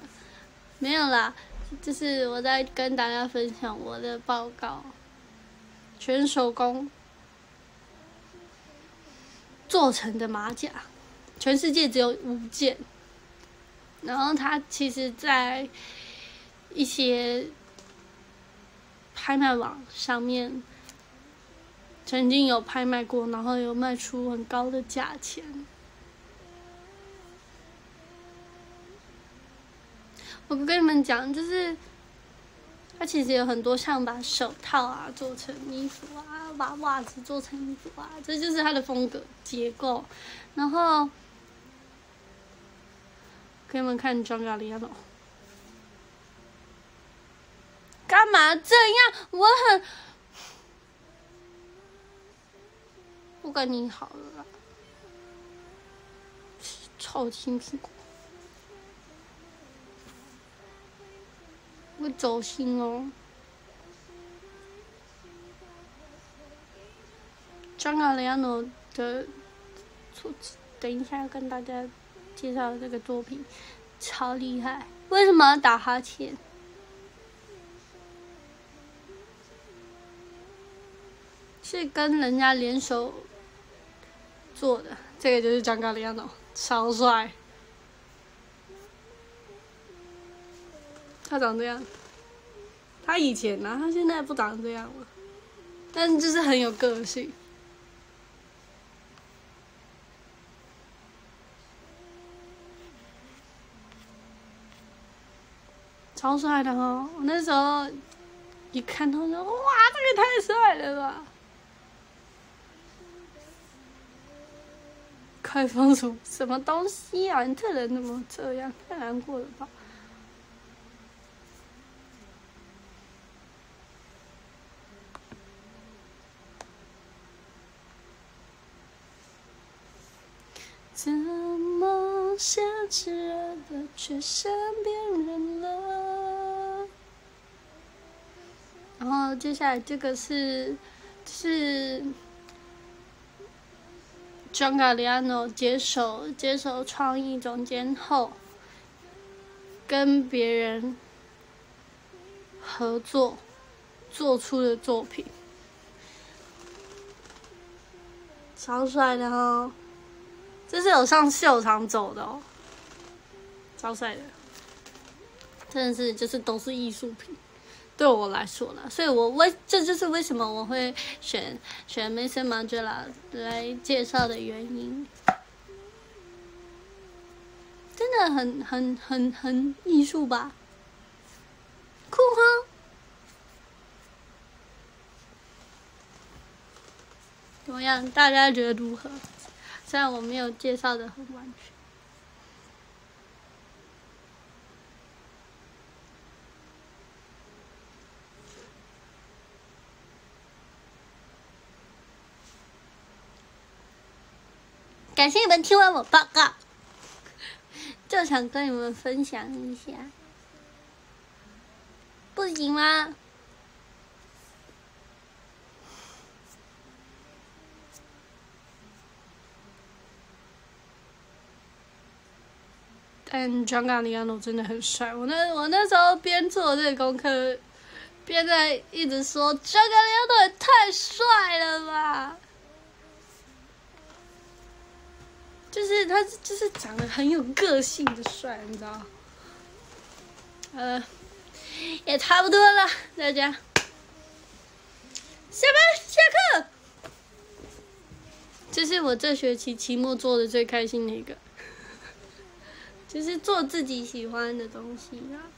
没有啦，就是我在跟大家分享我的报告，全手工做成的马甲，全世界只有五件，然后它其实，在一些。拍卖网上面曾经有拍卖过，然后有卖出很高的价钱。我跟你们讲，就是它其实有很多像把手套啊做成衣服啊，把袜子做成衣服啊，这就是它的风格结构。然后给你们看装甲里亚诺。干嘛这样？我很不跟你好了，臭青苹果，我走心哦。张卡雷亚诺的作，等一下要跟大家介绍这个作品，超厉害。为什么要打哈欠？是跟人家联手做的，这个就是张高丽亚诺，超帅。他长这样，他以前呢，他现在不长这样了，但就是很有个性，超帅的哦！我那时候一看到说，哇，这个太帅了吧！开封鼠什么东西啊？你这人怎么这样？太难过了吧！怎么先炽热的却善变冷了？然后接下来这个是是。John Galliano 接手接手创意总监后，跟别人合作做出的作品，超帅的哦！这是有上秀场走的哦，超帅的，真的是就是都是艺术品。对我来说呢，所以我为这就是为什么我会选选 Mason Mandela 来介绍的原因，真的很很很很艺术吧，酷哈，怎么样？大家觉得如何？虽然我没有介绍的很完全。感谢你们听完我报告，就想跟你们分享一下，不行吗？但张嘎尼亚诺真的很帅，我那我那时候边做这个功课，边在一直说张嘎尼亚诺也太帅了吧。就是他，就是长得很有个性的帅，你知道？呃，也差不多了，大家下班下课。这是我这学期期末做的最开心的一个，就是做自己喜欢的东西啊。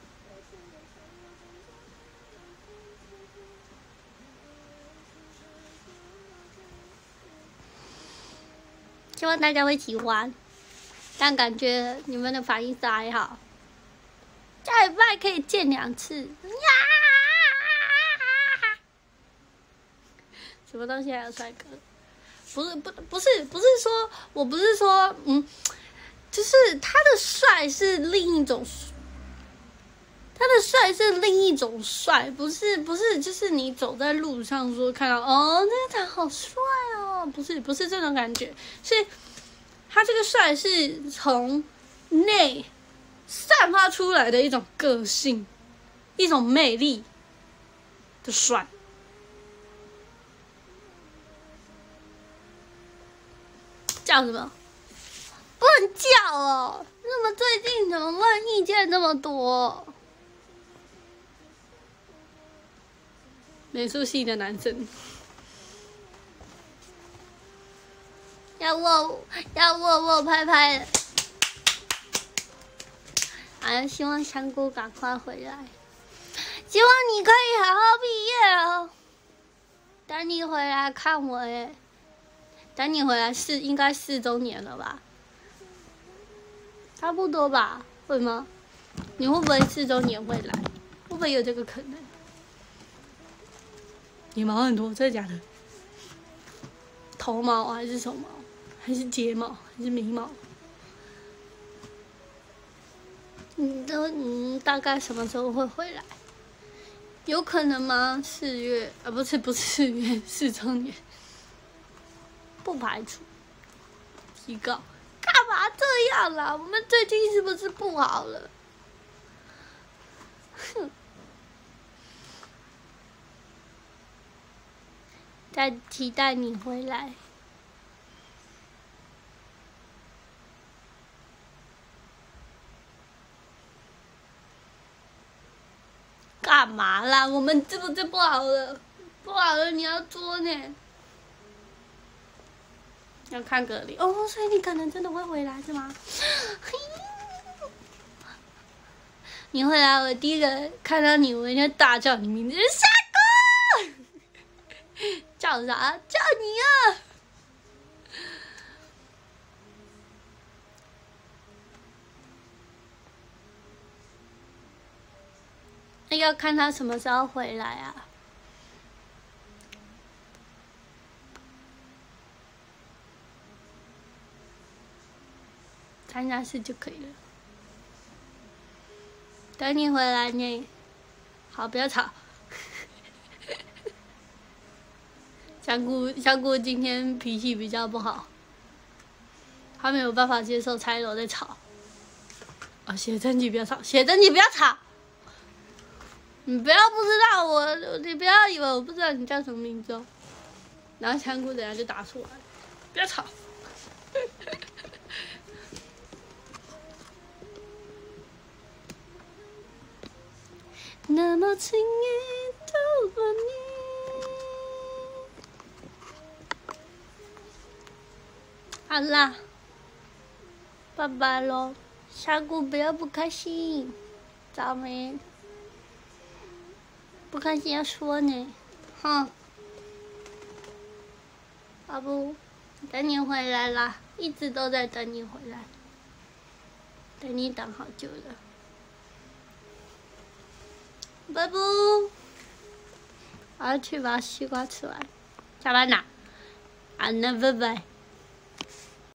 希望大家会喜欢，但感觉你们的反应是还好。下礼拜可以见两次呀！什么东西还有帅哥？不是不不是不是说，我不是说嗯，就是他的帅是另一种，他的帅是另一种帅，不是不是就是你走在路上说看到哦那个他好帅哦，不是不是这种感觉，是他这个帅是从内散发出来的一种个性，一种魅力的帅。叫什么？不能叫哦！那么最近怎么问意见这么多？美术系的男生，要我要我我拍拍。哎，希望香菇赶快回来，希望你可以好好毕业哦。等你回来看我耶。等你回来四应该四周年了吧？差不多吧？会吗？你会不会四周年会来？会不会有这个可能？你毛很多，真的假的？头毛还是手毛？还是睫毛？还是眉毛？你都嗯，大概什么时候会回来？有可能吗？四月啊，不是不是四月，四周年。不排除提高，干嘛这样啦？我们最近是不是不好了？哼，在期待你回来。干嘛啦？我们这不是不好了？不好了，你要做呢？要看隔离哦，所以你可能真的会回来是吗？你回来，我第一个看到你，我就大叫你名字，夏哥，叫啥？叫你啊！那要看他什么时候回来啊？参加试就可以了。等你回来呢，好，不要吵。香菇，香菇今天脾气比较不好，他没有办法接受拆楼在吵。啊，写真你不要吵，写真你不要吵。你不要不知道我，你不要以为我不知道你叫什么名字哦。然后香菇等下就打出来，不要吵。那么轻易的了你。好啦，拜拜喽，下姑不要不开心，咋没？不开心要说呢，哼。阿布，等你回来啦，一直都在等你回来，等你等好久了。拜拜，我要去把西瓜吃完，下班啦，啊，那拜拜。